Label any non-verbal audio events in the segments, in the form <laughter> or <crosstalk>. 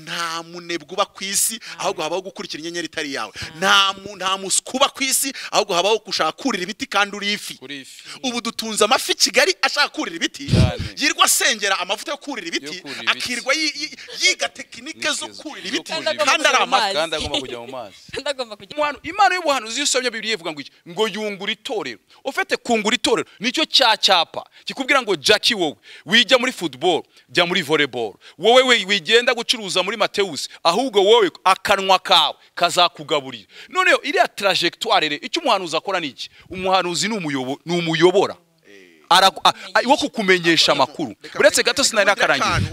nta munebwe uba ku isi ahubwo habaho gukurikira inyenyeri itari yawe nta mu- nta muswa uba ku isi ahubwo habaho gushaka kurira ibiti kandi uri ifi. Ubu dutunze amafi kigali ashaka kurira ibiti. Yirwa asengera amavuta yo kurira ibiti. yi- yiga tekinike zo kurira ibiti. kandi ari amafi kandi agomba kujya mu mazi. <laughs> Imana y'ubuhanuzi iyo usomye bibiliya ivuga ngo iki? Ngo yungura itorero. Ufite kungura itorero ni cyo cya cyapa. Kikubwira ngo jackie wowe wijya muri football jya muri volleyball. Wowe we wigenda gucuruza muri matewusi ahubwo wowe akanwa kawe kazakugaburira. Noneho iriya rero icyo umuhanuzi akora ni iki? Umuhanuzi ni umuyobo- ni umuyobora. A- wo kukumenyesha amakuru. Uretse gato sinari nakarangiye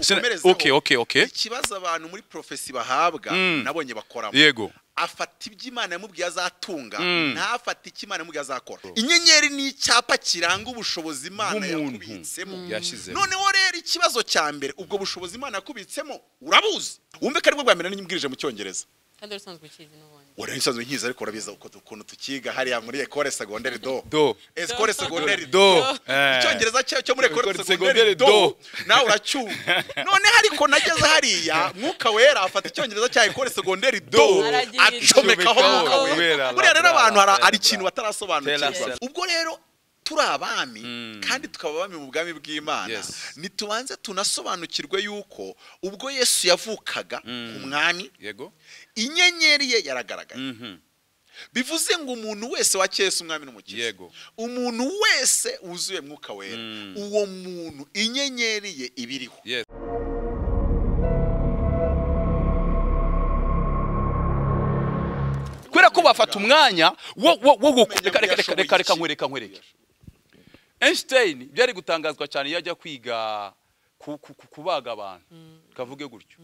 ikibazo abantu muri profesi bahabwa Mm. nabonye bakoramo. Yego. Afata ibyo imana yamubwiye azatunga Mm. ntafate icyo imana yamubwiye azakora. Inyenyeri ni icyapa kiranga ubushobozi imana yakubitsemo. Yashizemo noneho rero ikibazo cya mbere ubwo bushobozi imana yakubitsemo urabuzi. Wumve ko ari bwo bwa mbere nyibwirije mu cyongereza. Kandi usanzwe ukizi n'ubundi wari nsanzwe nkiza ariko urabiza uko- ukuntu tukiga. Hariya muri ecole secondaire do. Do. Ecole secondaire do. Eh. icyongereza cyo cyo muri ecole segonderi do. Na nawe uracyumva <laughs> noneho ariko nageze hariya mwuka wera afata icyongereza cya ecole secondaire do. Acomekaho mwuka Wera, buriya rero abantu hari ikintu batarasobanukirwa. Ubwo rero turi abami Mm. kandi tukaba abami mu bwami bw'imana. Nitubanze ntitubanze tunasobanukirwe yuko ubwo yesu yavukaga Mm. umwami yego inyenyeri ye yaragaragaye. Mhm. bivuze ngo umuntu wese wa Yesu umwami n'umukiza yego. umuntu wese wuzuye mwuka wera Mm. uwo muntu inyenyeri ye ibiriho yes. Kubera ko bafata umwanya wo reka reka reka reka nkwereka nkwereke Einstein byari gutangazwa cyane iyo ajya kwiga ku- ku- ku- kubaga abantu. Kavuge gutyo.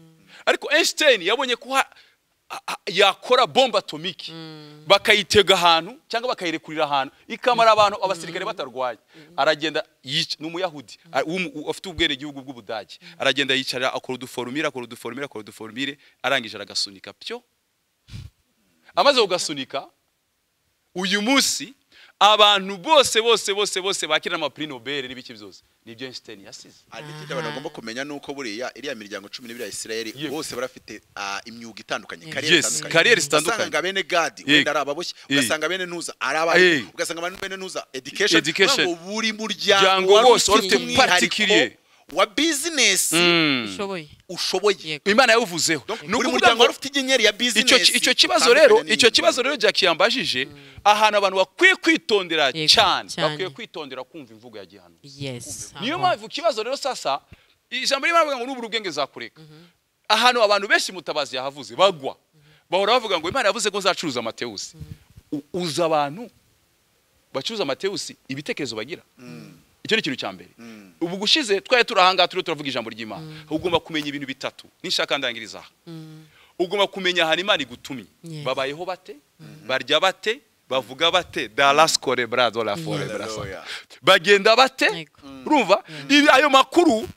Ariko Einstein yabonye ko yakora bombe atomike bakayitega ahantu cyangwa bakayirekurira ahantu. Ikamara abantu abasirikare batarwaye. Aragenda yica ni umuyahudi. A- w'umu- u- ufite ubwenegihugu bw'ubudage. Aragenda yicara akora uduforumire akora uduforumire akora uduforumire arangije aragasunika. Pyo. Amaze kugasunika uyu munsi abantu bose bose bose bose bakira amapuri nobel n'ibiki byose ni byo Einstein yasize ariko icyo abantu bagomba kumenya ni uko buriya iriya miryango cumi n'ibiri ya Yego. bose barafite ah, imyuga itandukanye kariyeri zitandukanye. kariyeri zitandukanye. ugasanga bene gadi wenda ari ababoshyi Yego. ugasanga bene ntuza ari abari ugasanga bene ntuza education buri Muryango wose ufite particulier. Wa bizinesi Mm. ushoboye. imana yawuvuzeho ni ukuvuga ngo wari ufite inyenyeri ya bizinesi icyo kibazo rero icyo kibazo rero Jackie yambajije ahantu abantu bakwiye kwitondera cyane. bakwiye kwitondera kumva imvugo ya gihano. Yes niyo mpamvu ikibazo rero sasa ijambo rimwe bavuga ngo n'ubura ubwenge zakureka ahantu abantu benshi mutabazi yahavuze bagwa. Bahora bavuga ngo imana yavuze ko nzacuruza amatewusi U- uzi abantu bacuruza amatewusi ibitekerezo bagira. Icyo ni ikintu cya mbere. Mm. ubu gushize twari turi ahangaha turiho turavuga ijambo ry'imana. Ugomba kumenya ibintu bitatu. Nishaka ndangiriza aha. Mm. ugomba kumenya ahantu imana igutumye. Babayeho bate? Barya bate? Bavuga bate? Dalaskore brado la fore brasa Hallelujah. bagenda bate? Urumva ayo makuru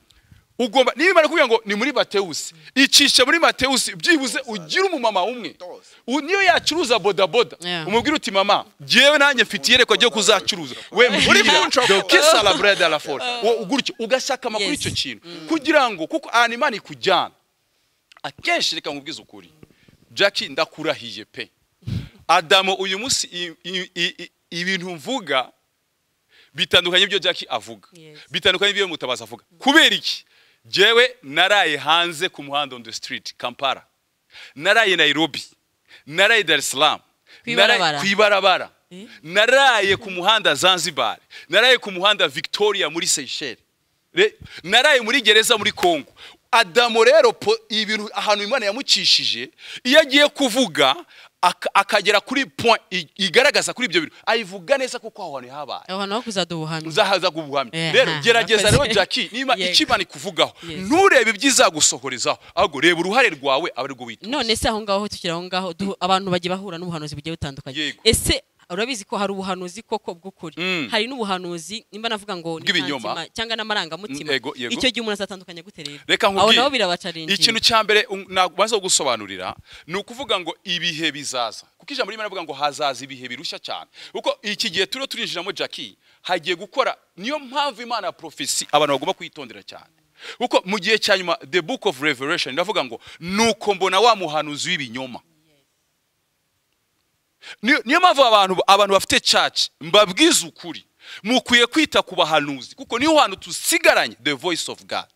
ugomba niba imana ikubwira ngo ni muri matewusi icishe muri matewusi byibuze ugire umumama umwe. Dose. U- niyo yacuruza bodaboda. Yeah. umubwire uti mama jyewe nanjye mfite iyerekwa ryo kuzacuruza. We mbwira dokisa la brede la fore Wo- gutyo ugashaka amakuru Yes. y'icyo kintu. Kugira ngo kuko ahantu imana ikujyana. Akenshi reka nkubwize ukuri. Jackie ndakurahiye pe. Adamu uyu munsi i- i- i- i- ibintu mvuga bitandukanye ibyo jackie avuga. Yes. bitandukanye n'ibyo mutabazi avuga. Kubera iki? Jewe naraye hanze ku muhanda on the street kampala. Naraye nairobi. Naraye dar es salaam. Kw'ibarabara. naraye- kw'ibarabara Eh? ku muhanda zanzibar. Naraye ku muhanda victoria muri Re- naraye muri gereza muri congo. Adamu rero ibintu ahantu imana yamucishije iyo agiye kuvuga akagera kuri point igaragaza kuri ibyo bintu. Ayivuga neza kuko aho hantu habaye aho hantu kuza ubuhamya. Uzahaza kubuhamya Eh, rero gerageza rero jackie niba Yego. kuvugaho ikuvugaho. Nturebe ibyizagusohorezaho ahubwo reba uruhare rwawe abe rwo witoza none se aho ngaho tukiri aho ngaho abantu bagiye bahura n'ubuhanuzi bugiye butandukanye. Ese urabizi ko hari ubuhanuzi koko bw'ukuri. Mm. hari n'ubuhanuzi nimba navuga ngo ni Bw'ibinyoma. ntanzima cyangwa n'amarangamutima. Icyo gihe umuntu azatandukanya gute rero? Reka nkubwire. Ikintu cya mbere nabanza gusobanurira ni ukuvuga ngo ibihe bizaza. Kuko ijambo rimwe rivuga ngo hazaza ibihe birushya cyane. Kuko iki gihe turiho turinjiramo jackie hagiye gukora niyo mpamvu imana ya profesi abantu bagomba kuyitondera cyane. Kuko mu gihe cya nyuma the book of revelation ndavuga ngo nuko mbona wa muhanuzi w'ibinyoma. Niyo mpamvu abantu abantu bafite church mbabwiza ukuri. Mukwiye kwita ku bahanuzi kuko ni ho hantu tusigaranye the voice of god.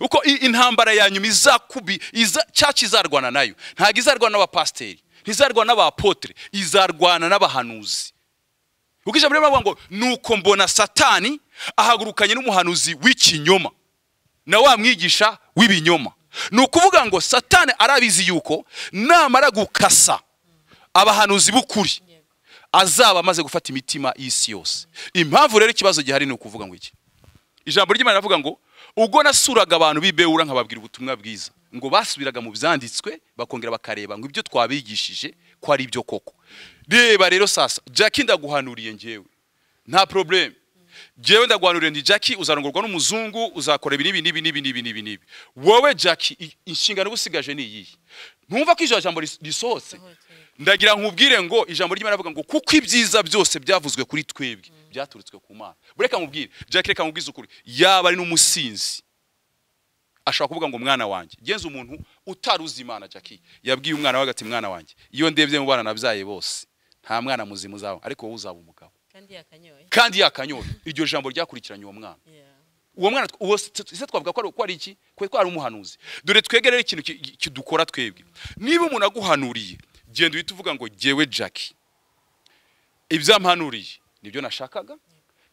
Uko i- intambara ya nyuma izakubi iza church izarwana na yo. Ntabwo izarwana n'abapasiteri ntizarwana n'abapotere izarwana n'abahanuzi. Kuko ijambo ririmo ngo nuko mbona satani ahagurukanye n'umuhanuzi w'ikinyoma na wa mwigisha w'ibinyoma. Ni ukuvuga ngo satani arabizi yuko namara gukasa abahanuzi b'ukuri azaba amaze gufata imitima y'isi yose. Impamvu rero ikibazo gihari ni ukuvuga ngo iki? Ijambo ry'imana rivuga ngo ubwo nasuraga abantu b'ibewura nkababwira ubutumwa bwiza. Ngo basubiraga mu byanditswe bakongera bakareba ngo ibyo twabigishije ko ari byo koko. Reba rero sasa jackie ndaguhanuriye ngewe nta probleme ngewe ndaguhanuriye ndi jackie uzarongorwa n'umuzungu uzakora ibi n'ibi n'ibi n'ibi n'ibi n'ibi. N'ibi wowe jackie inshingano usigaje ni iyihe? Ntumva ko ijoro jambo ris- risohotse. Ndagira nkubwire ngo ijambo ry'imana rivuga ngo kuko ibyiza byose byavuzwe kuri twebwe byaturutswe ku mana. Bureka nkubwire jackie reka nkubwize ukuri. Yaba ari n'umusinzi ashobora kuvuga ngo mwana wanjye. Genza umuntu utari uzi imana jackie yabwiye umwana we agati mwana wanjye iyo ndebye mu bana nabyaye bose nta mwana muzima uzaba. Ariko wowe uzaba umugabo. Kandi yakanyoye. Iryo jambo ryakurikiranye uwo mwana. Uwo mwana uwo se twavuga ko ari- iki? Ko ari umuhanuzi. Dore twege rero ikintu ki- ki- kidukora twebwe. Niba umuntu aguhanuriye genda uhita uvuga ngo jyewe jackie ibyampanuriye nibyo nashakaga?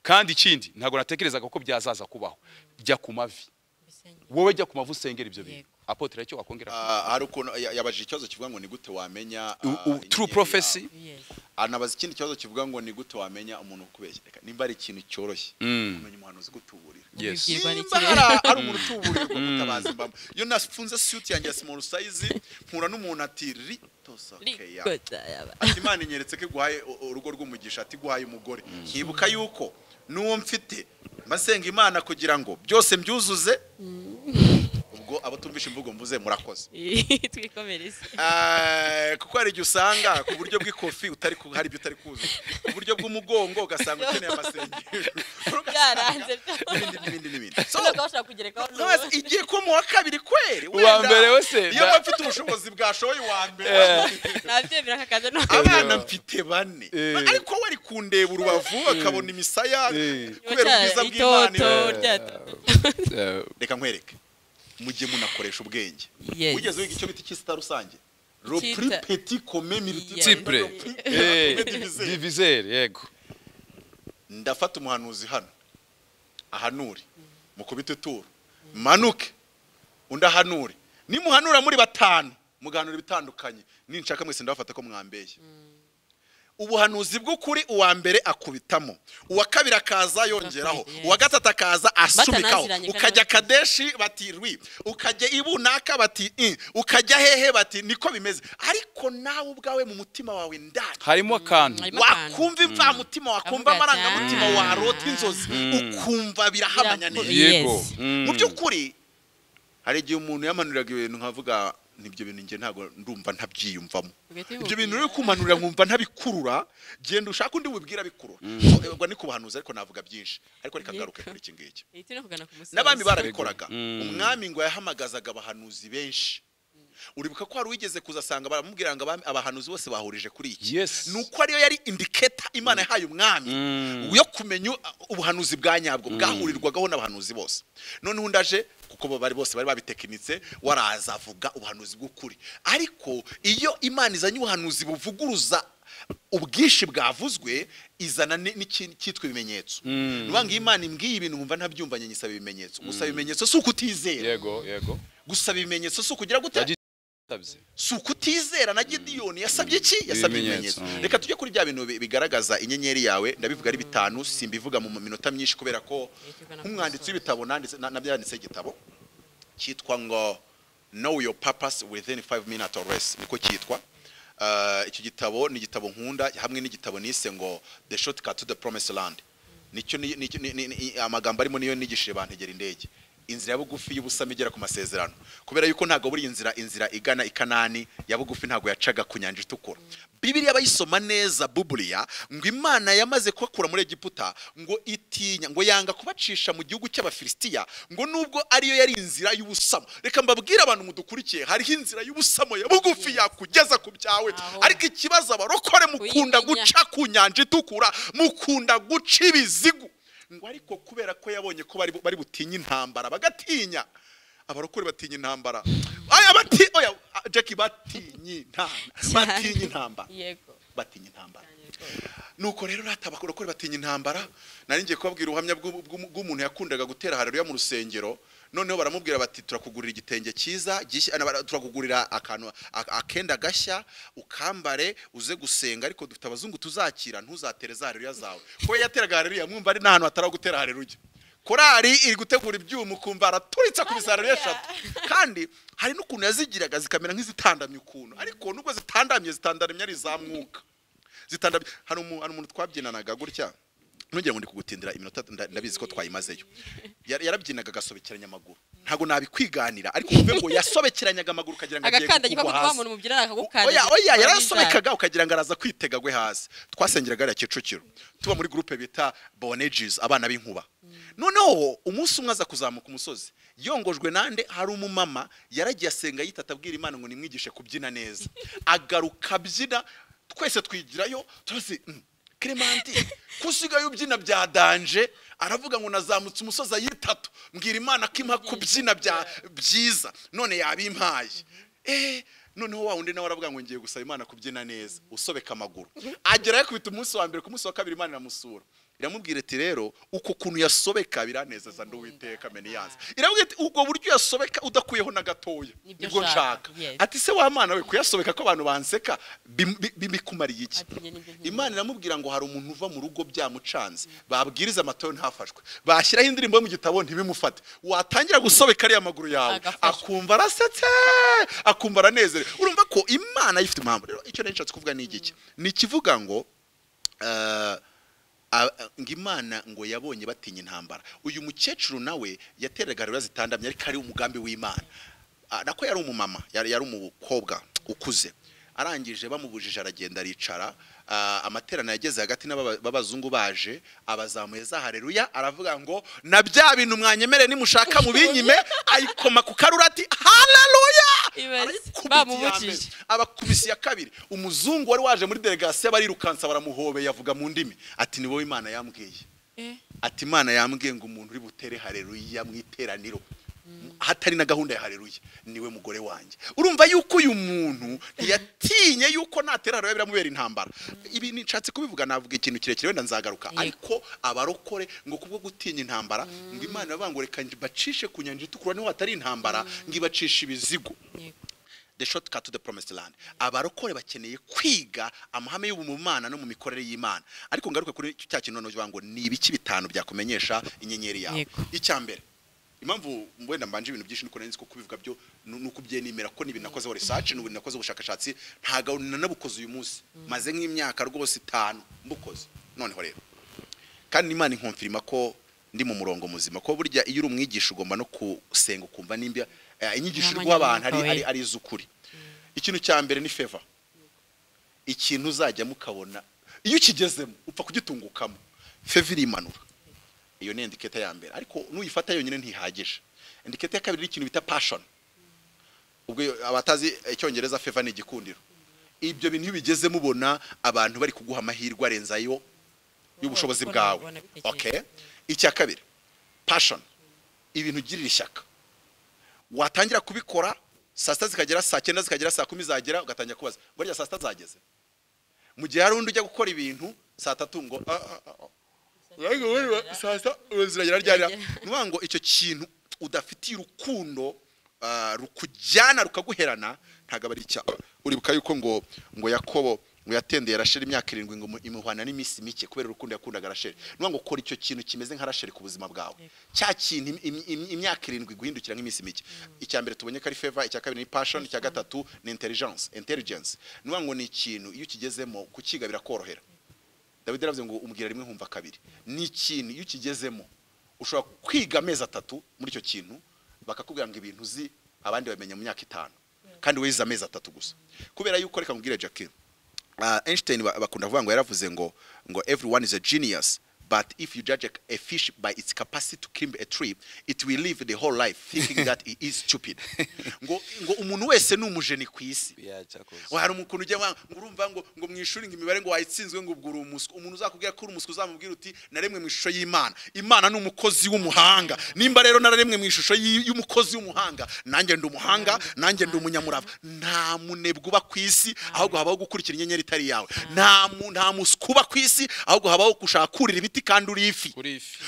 Kandi ikindi ntabwo natekerezaga ko byazaza kubaho. Jya ku mavi. Wowe jya ku mavi usengera ibyo bintu. Apotre icyo wakongera? Ah, hari ukuntu ya- yabajije ikibazo kivuga ngo ni gute wamenya ah, true prophecy. Anabaza ikindi kibazo kivuga ngo ni gute wamenya umuntu ukubeshya? Reka, nimba ari ikintu cyoroshye. Mm. umenya umuhanuzi gutuburira. Yes. Ubibwirwa nimba hari umuntu utuburirwa mutabazi mbamo iyo nafunze suit yanjye ya small size mpura n'umuntu ati ritosokeya ati imana inyeretse ko iguhaye urugo rw'umugisha ati iguhaye umugore. Nkibuka yuko n'uwo mfite masenga imana kugira ngo byose mbyuzuze. Ubwo abo tumvisha imvugo mvuze murakoze. <laughs> Twikomereze. Ah, kuko hari igihe usanga ku buryo bw'ikofi utari hari ibyo utari kuzuza ku buryo bw'umugongo ugasanga ukeneye amasengesho byaranze n'ibindi n'ibindi. N'ibindi igiye ko mu wa kabiri kweri Uwa wenda, iyo da- mfite ubushobozi bwashoboye uwa mbere. No abana mfite bane. Eh. ariko wari kundeba urubavu akabona imisaya Eh. kubera ubwiza bw'imana. Eh, reka nkwereke. Mujye munakoresha ubwenge. Wigeze wiga icyo bita icyisita rusange? Petit eh, commun divisé. diviseur yego. Ndafata umuhanuzi hano. Ahanure mukubite ituro manuke. Undi ahanure nimuhanura muri batanu. Muganura ibitandukanye. Ninshaka mwese ndabafata ko mwambeye ubuhanuzi bw'ukuri uwa mbere akubitamo. Uwa kabiri akaza yongeraho. Uwa gatatu akaza asubikaho. Ukajya kadeshi bati rwi. Ukajya ibunaka bati i ukajya hehe bati niko bimeze. Ariko nawe ubwawe mu mutima wawe ndani. Harimo akantu. Wakumva imvamutima wakumva Avuga ati, amarangamutima "Ah." warota inzozi. Ukumva birahamanya Biraku- neza. Yego. Yes. Mm. mu by'ukuri hari igihe umuntu yamanuriraga ibintu nkavuga ni byo bintu njye ntabwo ndumva ntabyiyumvamo ibyo bintu uri kumanurira nkumva ntabikurura genda ushaka undi wibwira bikurura So, ubwo ni ku bahanuzi ariko navuga byinshi ariko reka ngaruke kuri iki ngiki. N'abami barabikoraga. Mm. umwami ngo yahamagazaga abahanuzi benshi. Uribuka ko hari uwigeze kuza asanga baramubwira ngo abahanuzi bose bahurije kuri iki? Ni uko ariyo yari indiketa imana yahaye umwami Mm. yo kumenya u- ubuhanuzi bwa nyabwo bwahurirwagaho n'abahanuzi bose. Noneho undi aje kuko bari bose bari babitekinitse waraza avuga ubuhanuzi bw'ukuri. Ariko iyo imana izanye ubuhanuzi buvuguruza ubwinshi bwavuzwe izana ni- n'iki- cyitwa ibimenyetso Mm. ni ukuvuga ngo imana imbwiye ibintu nkumva ntabyumvanye nyisaba ibimenyetso. Gusaba ibimenyetso si ukutizera. Yego yego. Gusaba ibimenyetso si ukugira gute. Si ukutizera na gidiyoni yasabye iki? Yasabye Ibimenyetso. Mm. reka tujye kuri bya bintu bi- bigaragaza inyenyeri yawe. Ndabivuga ari bitanu simbivuga mu minota myinshi kubera ko nk'umwanditsi w'ibitabo nabyanditse igitabo cyitwa ngo know your purpose within five minutes or less. Niko cyitwa. Uh, icyo gitabo ni igitabo nkunda hamwe n'igitabo nise ngo the shortcut to the promised land. Nicyo ni- ni- ni- ni- ni- amagambo arimo niyo nigishije bantegera indege inzira ya bugufi y'ubusamo igera ku masezerano. Kubera yuko ntabwo buri inzira inzira igana i kanani ya bugufi ntabwo yacaga ku nyanja itukura. Bibiriya bayisoma neza buburiya ngo imana yamaze kubakura muri egiputa ngo itinya ngo yanga kubacisha mu gihugu cy'abafilisitiya ngo nubwo ariyo yari inzira y'ubusamo. Reka mbabwire abantu mudukurikiye hariho inzira y'ubusamo ya bugufi yakugeza ku byawe. Ariko ikibazo abarokore mukunda guca ku nyanja itukura mukunda guca ibizigu. Ngo ariko kubera ko yabonye ko bari bari butinye intambara bagatinya. Abarokore batinya intambara. Aya bati oya Jackie batinye intambara. Batinya intambara. Nuko rero abarokore batinya intambara nari ngiye kubabwira ubuhamya bw'u- bw'u- bw'umuntu yakundaga gutera hariya mu rusengero noneho baramubwira bati turakugurira igitenge cyiza turakugurira akantu akenda gashya ukambare uze gusenga ariko dufite abazungu tuzakira ntuzatere za haleluya zawe. Kuko yateraga haleluya mwumva ari n'ahantu hatari aho gutera haleluya korari iri gutegura ibyuma ukumva araturitse ku bisaruro eshatu. Kandi hari n'ukuntu yazigiraga zikamera nk'izitandamye ukuntu. Ariko nubwo zitandamye zitandamye ari za mwuka. Zitandamye hari umuntu twabyinanaga gutya? Ntugire ngo ndi kugutindira iminota nda- ndabizi ko twayimazeyo. Yar- yarabyinaga agasobekeranya amaguru. Ntabwo nabikwiganira. Ariko uvuge ngo yasobekeranyaga amaguru ukagira ngo agiye kugwa hasi. oya oya yarasobekaga ukagira ngo araza kwitega agwe hasi. Twasengeraga hariya kicukiro. Tuba muri gurupe bita boneges abana b'inkuba. Noneho umunsi umwe aza kuzamuka umusozi. Yongojwe nande hari umumama yaragiye asenga yitata abwira imana ngo nimwigishe kubyina neza. <laughs> Agaruka abyina twese twigirayo turazi "Mm, Clementi ko usigaye ubyina bya danje aravuga ngo nazamutse umusozi ayitatu mbwira imana ko impa kubyina byiza none yabimpaye eh noneho wa wundi nawe aravuga ngo ngiye gusaba imana kubyina neza usobeka amaguru agerayo akubita umunsi wa mbere ku munsi wa kabiri imana iramusura. Iramubwira iti rero uko kuntu yasobeka biranezeza nduwiteka meniyanse iramubwira iti ubwo buryo yasobeka udakuyeho na gatoya? Nibwo nshaka, ati se wa mana we kuyasobeka ko abantu banseka bim- bi- bi- bikumariye iki? Imana iramubwira ngo hari umuntu uva mu rugo byamucanze. Babwiriza amatora ntafashwe. Bashyiraho indirimbo yo mu gitabo ntibimufate. Watangira gusobeka ariya maguru yawe. Akumva arasetse akumva aranezerewe. Urumva ko imana yifite impamvu. Rero icyo nari nshatse kuvuga ni igiki. Ni ikivuga ngo eh, ngo imana ngo yabonye batinya intambara. Uyu mukecuru nawe yateraga rero zitandamye ariko ari umugambi w'imana. Nako yari umumama yari umukobwa ukuze. Arangije bamubujije aragenda aricara ah, amateraniro yageze hagati b'abazungu baje abazamuye za hareruya aravuga ngo na bya bintu mwanyemere nimushaka mu binyime <laughs> ayikoma ku karura ati haleluya! Ibaze, Arayikubita iya bamubujije. mbere. abakubisi ya kabiri. Umuzungu wari waje muri delegasiyo barirukansa baramuhobeye avuga mu ndimi. Ati ni wowe imana yambwiye. Eh, ati imana yambwiye ngo umuntu uri butere hareruya mu iteraniro. Hatari na gahunda ya hareruya ni we mugore wanjye. Urumva yuko uyu muntu ntiyatinye yuko natera hareruya biramubera intambara. Ibi nishatse kubivuga navuga ikintu kirekire wenda nzagaruka. Ariko abarokore ngo kubwo gutinya intambara ngo imana iravuga ngo reka bacishe ku nyanja itukura ni ho hatari intambara ngo ibacishe ibizigo. The shortcut to the promised land. Abarokore bakeneye kwiga amahame y'ubumana no mu mikorere y'imana. Ariko ngaruke kuri cya kintu noneho ngo ni ibiki bitanu byakumenyesha inyenyeri yawe. Icya mbere impamvu wenda mbanje ibintu byinshi nari nzi ko kubivuga byo nu- nuko ubyenemera ko ni ibintu nakozeho research ni ibintu nakoze ubushakashatsi ntago nanabukoze uyu munsi. Maze nk'imyaka rwose itanu mbukoze. Noneho rero. Kandi imana inkomfirima ko ndi mu murongo muzima ko burya iyo uri umwigisha ugomba no gusenga ukumva nimba eh, inyigisho uri guha abantu ari, ari, ari iz'ukuri ikintu cya mbere ni feva ikintu uzajya mukabona iyo ukigezemo upfa kugitungukamo feva irimanura. Iyo ni indiketa ya mbere. Ariko nuyifata yonyine ntihagije. Indiketa ya kabiri ikintu bita passion. Ubwo abatazi icyongereza feva ni igikundiro. Ibyo bintu iyo ubigezemo ubona abantu bari kuguha amahirwe arenze ayo y'ubushobozi bwawe. icya kabiri passion. Ibintu ugirira ishyaka. Watangira kubikora saa sita zikagera saa cyenda zikagera saa kumi zagera ugatangira kubaza ngo rya saa sita zageze? Mu gihe hari undi ujya gukora ibintu saa tatu ngo "Ah, ah, ah, ah." Urabona ngo icyo kintu udafitiye urukundo ah, rukujyana rukaguherana ntabwo aba ari icyaha uribuka yuko ngo ngo yakobo ngo yatendeye rasheli imyaka irindwi ngo imu- imuhwana n'iminsi mike kubera urukundo yakundaga rasheli. Ni ngo kora icyo kintu kimeze nka rasheli ku buzima bwawe. Cya kintu im- im- im- imyaka irindwi guhindukira nk'iminsi mike. Icya mbere tubonye ko ari feva icya kabiri ni passion icya gatatu ni intelligence. Intelligence. Ni ngo ni ikintu iyo ukigezemo kukiga birakorohera. Dawidi yaravuze ngo umubwira rimwe nkumva kabiri. Ni ikintu iyo ukigezemo ushobora kwiga amezi atatu muri icyo kintu bakakubwira ngo ibintu uzi abandi bamenya mu myaka itanu. Kandi wize amezi atatu gusa. Kubera yuko reka nkubwire Jackie uh, Einstein ba- bakunda kuvuga ngo yaravuze ngo ngo everyone is a genius. But if you judge a, a fish by its capacity to climb a tree it will live the whole life thinking <laughs> that it is stupid. Ngo ngo umuntu wese ni umujeni ku isi. Hari umuntu ujya ngo urumva ngo ngo mu ishuri ngo imibare ngo wayitsinzwe ngo ubwo uri umuswa. Umuntu uzakubwira ko uri umuswa uzamubwira uti naremwe mu ishusho y'imana. Imana ni umukozi w'umuhanga. Nimba rero naremwe mu ishusho y'umukozi w'umuhanga nanjye ndi umuhanga nanjye ndi umunyamurava. Nta munebwe uba ku isi ahubwo habaho gukurikira inyenyeri itari yawe nta nta muswa uba ku isi ahubwo habaho gushaka kurira ibiti kandi uri ifi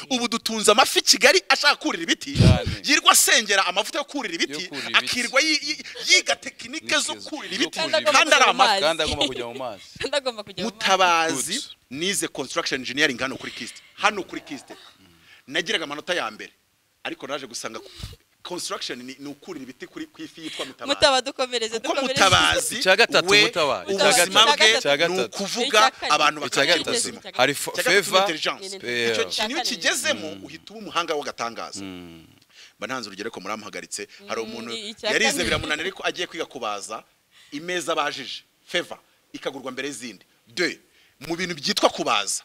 ubu dutunze amafi i kigali ashaka kurira ibiti yirwa asengera amavuta yo kurira ibiti. Ibiti. akirwa yi- yi- yiga tekinike zo kurira ibiti. ibiti. kandi ari amafi. <laughs> Mutabazi nize construction engineering hano kuri kiste. Hano kuri kiste. Nagiraga amanota ya mbere. Ariko naje gusanga construction ni, ni ukurira ibiti kuri ku ifi yitwa mutabazi. Mutaba dukomereze dukomereze mutabazi Icya gatatu, Mutabazi. Ubuzima gatatu. ni ukuvuga abantu bakagira ubuzima. Hari Yeah. icyo kintu kigezemo uhita uba umuhanga w'agatangaza mba ntanze urugero ko muramuhagaritse hari Mm, umuntu yarize biramunanira ariko agiye kwiga kubaza imeza bajije feva ikagurwa mbere y'izindi. De mu bintu byitwa kubaza.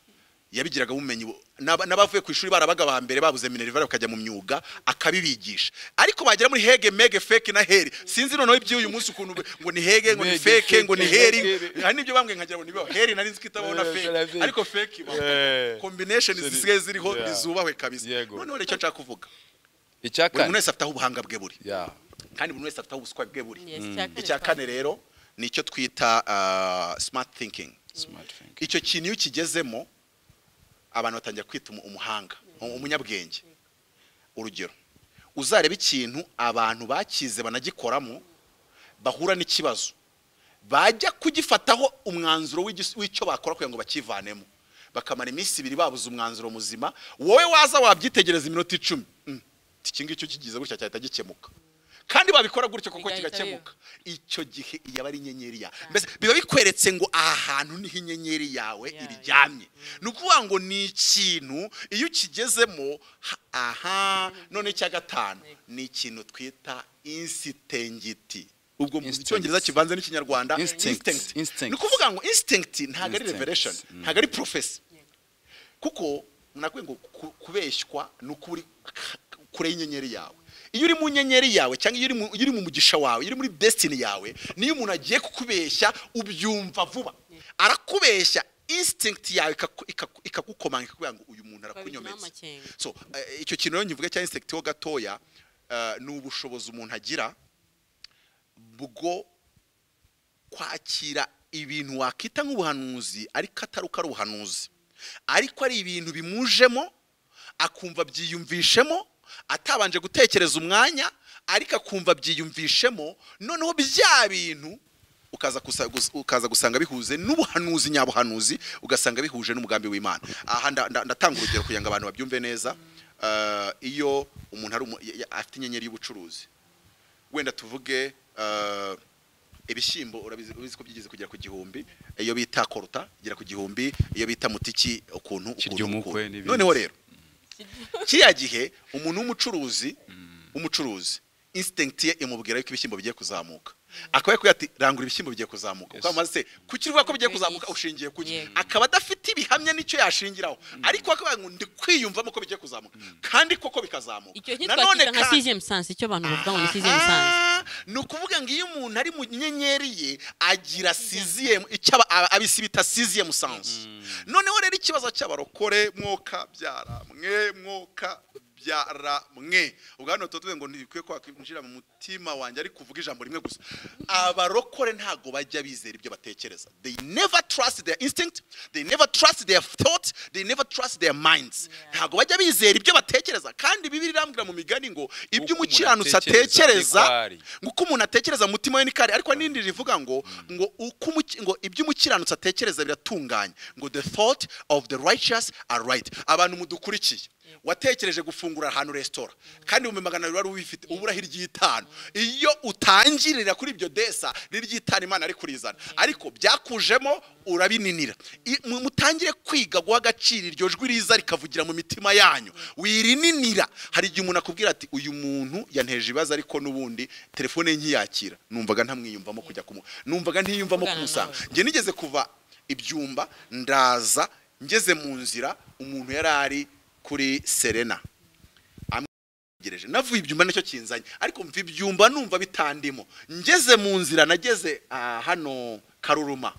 Yabigiraga ubumenyi bu- n'aba- n'abavuye ku ishuri barabaga ba mbere babuze minerivare bakajya mu myuga akabibigisha. Ariko bagera muri hege mege feke na heri. Sinzi noneho iby'uyu <laughs> munsi ukuntu ngo ni hege ngo ni feke ngo ni heri. hari n'ibyo bambwiye nkagira ngo ni bibaho heri nari nzi ko itabaho na Eh, feke. ariko feke Eh. combination zisigaye ziriho ntizubahwe kabisa. Noneho rero icyo nshaka kuvuga. Icya buri muntu kane wese afite aho ubuhanga bwe buri. Ya kandi buri wese afite aho ubuswa bwe buri. Yes, icya kane rero ni icyo twita uh, smart thinking. Icyo kintu iyo ukigezemo abantu batangira kwita umu- umuhanga umunyabwenge. Urugero uzareba ikintu abantu bakize banagikoramo bahura n'ikibazo. Bajya kugifataho umwanzuro w'icyo bakora kugira ngo bakivanemo. Bakamara iminsi ibiri babuze umwanzuro muzima wowe waza wabyitegereza iminota icumi. Mm, iki ngicyo kigize gutya cyahita gikemuka. Kandi babikora gutyo kuko kigakemuka. Icyo gihe yaba ari inyenyeri yawe mbese biba bikweretse ngo aha hantu ni ho inyenyeri yawe iryamye ni ukuvuga ngo ni ikintu iyo ukigezemo ha- aha none icya gatanu ni ikintu twita insitengiti ubwo mu Instinct. icyongereza kivanze n'ikinyarwanda ni ukuvuga ngo instinct ntabwo ari Instinct. revelation ntabwo ari profesi kuko nakwiye ngo ku- kubeshywa ni uko uri kure y'inyenyeri yawe. Iyo uri mu nyenyeri yawe cyangwa iyo uri mu- mugisha wawe iyo uri muri destiny yawe niyo umuntu agiye kukubeshya ubyumva vuba. Arakubeshya instinct yawe ikagukomanga ikakubwira ngo uyu muntu arakunyomeza amakenga. so eh, icyo kintu rero nkivuga cya instinct ho gatoya eh, ni ubushobozi umuntu agira bwo kwakira ibintu wakita nk'ubuhanuzi ariko atari uko ari ubuhanuzi. Ariko ari ibintu bimujemo akumva byiyumvishemo atabanje gutekereza umwanya ariko akumva byiyumvishemo noneho bya bintu ukaza gusa- gus- ukaza gusanga bihuze n'ubuhanuzi nyabuhanuzi ugasanga bihuje n'umugambi w'imana. Aha nda- nda- ndatanga urugero kugira ngo abantu babyumve neza. Eh, iyo umuntu afite inyenyeri y'ubucuruzi wenda tuvuge eh, ibishyimbo urabizi ko byigeze kugera ku gihumbi? Iyo bita koruta igera ku gihumbi iyo bita mutiki ukuntu ukuntu, noneho rero <laughs> kiriya gihe umuntu w'umucuruzi w'umucuruzi instinct ye imubwira yuko ibishyimbo bigiye kuzamuka. Akaba yakubwira ati rangura ibishyimbo bigiye kuzamuka. Yes. ukaba maze se kuki uvuga ko bigiye kuzamuka ushingiye kuki Yego. akaba adafite ibihamya n'icyo yashingiraho. Ariko akavuga ngo ndi kwiyumvamo ko bigiye kuzamuka. Kandi koko bikazamuka. Icyo ntitwakita nka sixième sens icyo abantu bavuga ngo ni sixième sens Aha, ni ukuvuga ngo iyo umuntu ari mu nyenyeri ye agira siziyemu icyo ab'isi bita siziyemu sansi noneho rero ikibazo cy'abarokore mwoka byaramwe mwoka byaramwe ubwo hano tuba tuvuga ngo ntibikwiye ko wakwinjira mu mutima wanjye ariko uvuga ijambo rimwe gusa. Abarokore ntabwo bajya bizera ibyo batekereza. They never trust their instinct they never trust their thought they never trust their minds. Ntabwo bajya bizera ibyo batekereza. Kandi bibiri irambwira mu migani ngo ibyo umukiranutsi atekereza atekereza niko ari. ngo uko umuntu atekereza mu mutima we ni kare ariko n'indi rivuga ngo ngo uko ngo ibyo umukiranutsi atekereza biratunganye. Ngo the thought of the righteous are right. Abantu mudukurikiye. Watekereje gufungura ahantu resitora. Kandi ibihumbi magana abiri wari ubifite uburaho iry'itanu iyo utangirira kuri ibyo desa n'iry'itanu imana ari kurizana. Ariko byakujemo urabininira. Mutangire kwiga guha agaciro iryo jwi riza rikavugira mu mitima yanyu. Wirininira. Hari igihe umuntu akubwira ati uyu muntu yanteje ibibazo ariko n'ubundi telefone nkiyakira. Numvaga ntamwiyumvamo kujya kumu numvaga ntiyumvamo kumusanga njye nigeze kuva ibyumba ndaza ngeze mu nzira umuntu yari ari kuri serena. Navuye ibyumba ni cyo kinzanye. Ariko mva ibyumba numva bitandimo. Ngeze mu nzira nageze ah, hano karuruma.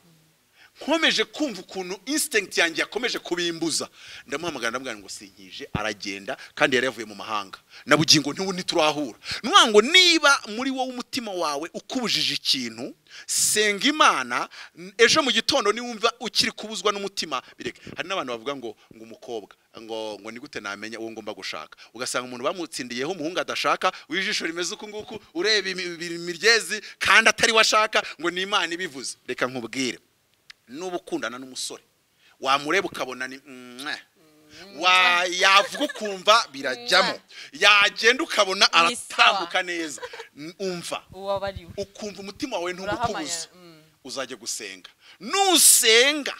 Nkomeje kumva ukuntu instinct yanjye yakomeje kubimbuza. Ndamuhamagara ndamubwira ngo sinkije aragenda kandi yari yavuye mu mahanga. Na bugingo ntibu ntiturahura. Nuvuga ngo niba muri wowe umutima wawe ukubujije ikintu senga imana ejo mu gitondo niwumva ukiri kubuzwa n'umutima. Bireke. Hari n'abantu bavuga ngo ngo umukobwa. Ngo ngo ni gute namenya uwo ngomba gushaka? Ugasanga umuntu bamutsindiyeho umuhungu adashaka wijisho rimeze uku nguku ureba imi- imi- imiryezi kandi atari we ashaka ngo ni imana ibivuze. Reka nkubwire. Nuba ukundana n'umusore. Wamureba ukabona ni yavuga ukumva birajyamo. Yagenda ukabona aratambuka neza. Umva. Ukumva umutima wawe ntugukubuza mm. uzajya gusenga. Nusenga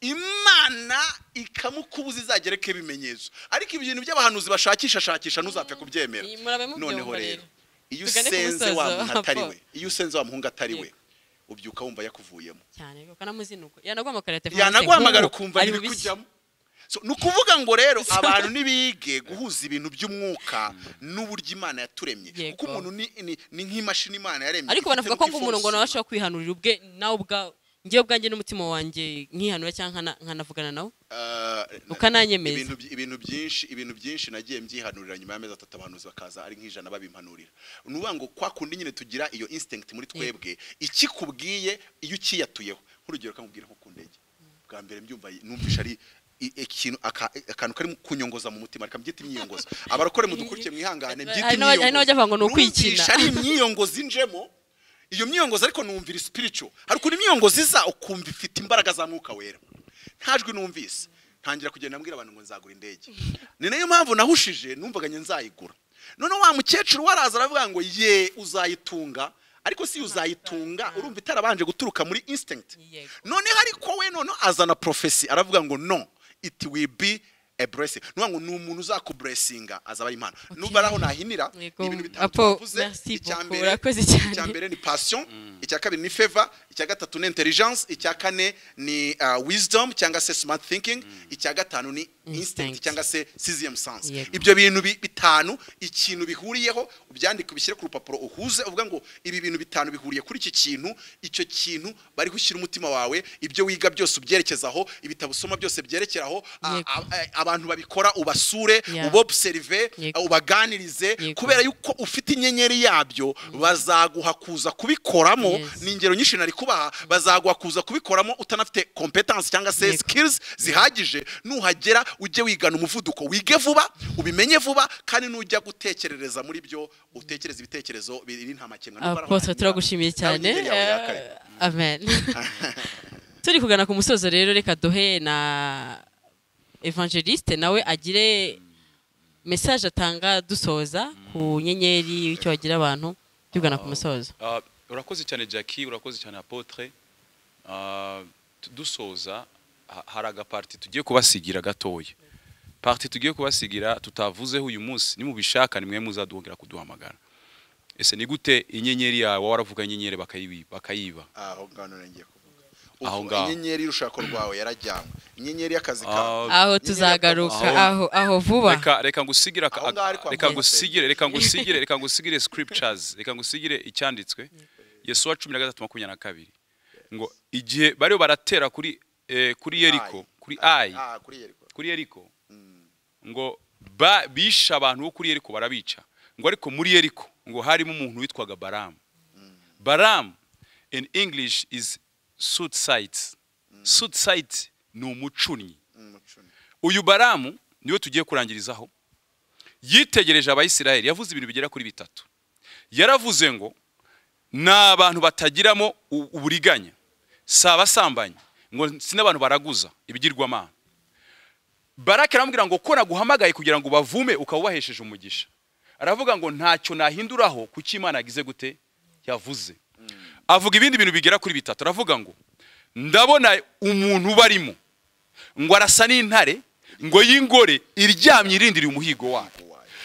imana ikamukubuza izagereka ibimenyetso. Ariko ibintu by'abahanuzi bashakisha shakisha ntuzapfe kubyemera. Murabe mubyumva noneho rero. iyo usenze wa muntu atari we. <laughs> Iyo usenze wa muhungu atari we. Ubyuka wumva yakuvuyemo. Yanaguhamagara ukumva biki? kujyamo. So, ni ukuvuga ngo rero <laughs> abantu ntibige guhuza ibintu by'umwuka n'uburyo imana yaturemye. Kuko umuntu ni, ni, ni nk'imashini imana yaremye. Ariko banavuga ko ngo umuntu ngo nawe ashobora kwihanurira ubwe nawe ubwa ngewe ubwanjye n'umutima wanjye nkihanura cyangwa nkana- nkanavugana nawe? Uh, Ukananyemeza. ibintu by- ibintu byinshi ibintu byinshi nagiye mbyihanurira nyuma y'amezi atatu abahanuzi bakaza ari nk'ijana babimpanurira. Ni ukuvuga ngo kwa kundi nyine tugira iyo instinct muri twebwe ikikubwiye iyo ukiyatuyeho. Nk'urugero kamubwira nko ku ndege. Bwa mbere mbyumva numvisha ari i- ikintu aka- akantu kari kunyongoza mu mutima reka mbyite imyiyongozo. Abarokore mudukurikiye mwihangane mbyite n'aba- hari n'abajya ngo ni ukwikina. Numvisha ari imyiyongozo injemo iyo myiyongozo ariko numvira spiritual. Hari ukuntu imyiyongozo iza ukumva ifite imbaraga za mwuka wera. Nta jwi numvise. Ntangira kugenda mbwira abantu ngo nzagura indege. Ni na yo mpamvu nahushije numvaga nzayigura. None wa mukecuru waraza aravuga ngo ye uzayitunga. Ariko si uzayitunga urumva itarabanje guturuka muri instinct. Noneho ariko we noneho azana profesi aravuga ngo no. It will be a blessing nuvuga ngo ni umuntu uzakuburesinga azaba ari impano nubwo ari aho nahinira ni ibintu bitanu Apo, twavuze icya mbere ni passion icya kabiri ni favor icya gatatu ni intelligence icya kane ni uh, wisdom cyangwa se smart thinking icya gatanu ni instinct cyangwa se sixième sense. Ibyo bintu bi- bitanu ikintu bihuriyeho ubyandike ubishyire ku rupapuro uhuze uvuga ngo ibi bintu bitanu bihuriye kuri iki kintu icyo kintu bari gushyira umutima wawe ibyo wiga byose ubyerekezaho ibitabo usoma byose byerekeraho abantu babikora ubasure ubobuserive ubaganirize kubera yuko ufite inyenyeri yabyo bazaguha kuza kubikoramo ni ingero nyinshi nari kubaha bazaguha kuza kubikoramo utanafite competence cyangwa se skills zihagije nuhagera ujye wigana umuvuduko wige vuba ubimenye vuba kandi nujya gutekerereza muri byo utekereza ibitekerezo biri nta makenga Nubwo ari apotre turagushimiye cyane. Eh, amen. <laughs> Turi kugana ku musozo rero reka duhe na evangeliste nawe agire message atanga dusoza ku nyenyeri icyo wagira abantu tugana ku musozo. Ah, urakoze cyane jackie urakoze cyane apotre. Ah, tu- dusoza ha- hari agaparti tugiye kubasigira gatoya. Parti tugiye kubasigira tutavuzeho uyu munsi. Nimubishaka nimwe muzaduhogera kuduhamagara. Ese ni gute inyenyeri yawe? Waravuga inyenyeri bakayibi- bakayiba? Aho ngaho ngiye kuvuga. Aho ngaho. inyenyeri y'urushako rwawe yarajyanywe. Inyenyeri y'akazi Ah, kawe aho tuzagaruka. aho aho vuba. Reka reka ngusigire reka ngusigire reka <laughs> ngusigire reka ngusigire scriptures. Reka ngusigire icyanditswe. Yesuwa cumi na gatatu makumyabiri na kabiri. Ngo igihe bariho baratera kuri eh, kuri yeriko. Kuri ayi Ah, kuri yeriko. Kuri yeriko. Ngo ba- bishe abantu bo kuri yeriko barabica. Ngo ariko muri yeriko ngo harimo umuntu witwaga baramu baramu in english is suitsite suitsite ni umucunnyi Mm, uyu baramu ni we tugiye kurangirizaho yitegereje abayisiraheli yavuze ibintu bigera kuri bitatu. Yaravuze ngo ni abantu batagiramo uburiganya. Si abasambanyi ngo si n'abantu baraguza ibigirwamana. Barake aramubwira ngo ko naguhamagaye kugira ngo bavume ukaba ubahesheje umugisha. Aravuga ngo ntacyo nahinduraho kuko imana yagize gute? Yavuze. Avuga ibindi bintu bigera kuri bitatu. Aravuga ngo ndabona umuntu ubarimo ngo arasa n'intare ngo y'ingore iryamye irindiriye umuhigo wayo.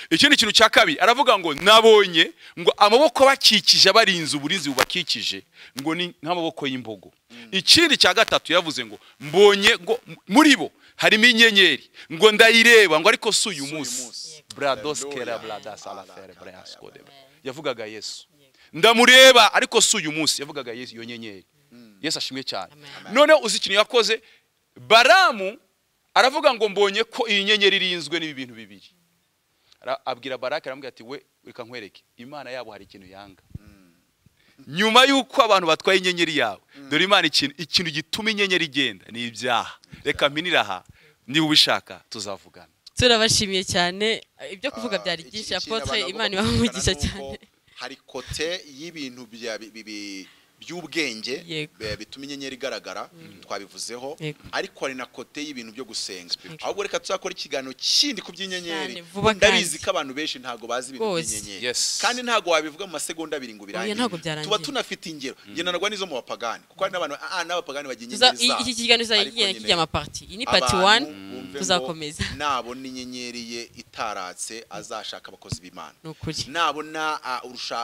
Ikindi kintu cya kabiri. Aravuga ngo nabonye ngo amaboko bakikije abarinze uburinzi bubakikije ngo ni nk'amaboko y'imbogo. Ikindi cya gatatu yavuze ngo mbonye ngo muri bo harimo inyenyeri. Ngo ndayireba ngo ariko si uyu munsi. bradoskera bradasalafere brayaskodeba yavugaga yesu. Ndamureba ariko si uyu munsi. Yavugaga yesu iyo nyenyeri. Yesu ashimwe cyane. Noneho uzi ikintu yakoze? Baramu aravuga ngo mbonye ko iyi nyenyeri irinzwe n'ibi bintu bibiri. Abwira barake aramubwira ati we reka nkwereke. Imana yabo hari ikintu yanga. Nyuma y'uko abantu batwaye inyenyeri yawe dore imana ikintu ikintu gituma inyenyeri igenda ni ibyaha. Reka mpinire aha niba ubishaka tuzavugana. Turabashimiye cyane. Ibyo kuvuga byari iki- byinshi apotre imana ibamugisha kuzirikana cyane. hari kote y'ibintu by'ubwenge bituma inyenyeri igaragara twabivuzeho Yego. ariko hari na kote y'ibintu byo gusenga. Ahubwo reka tuzakora ikiganiro kindi ku by'inyenyeri. Ndabizi ko abantu benshi ntabwo bazi ibintu by'inyenyeri. Yes. kandi ntabwo wabivuga mu masegonda abiri ngo birangire. Tuba tunafite ingero. Ngendanwa n'izo mu bapagani. Kuko hari n'abantu ah n'abapagani bagira inyenyeri zabo iki kiganiro Ariko kizagiye nyine. kijya amaparti iyi ni parti abantu 1 bumve ngo tuzakomeza. nabona inyenyeri ye itaratse azashaka abakozi b'imana. Nabona urusha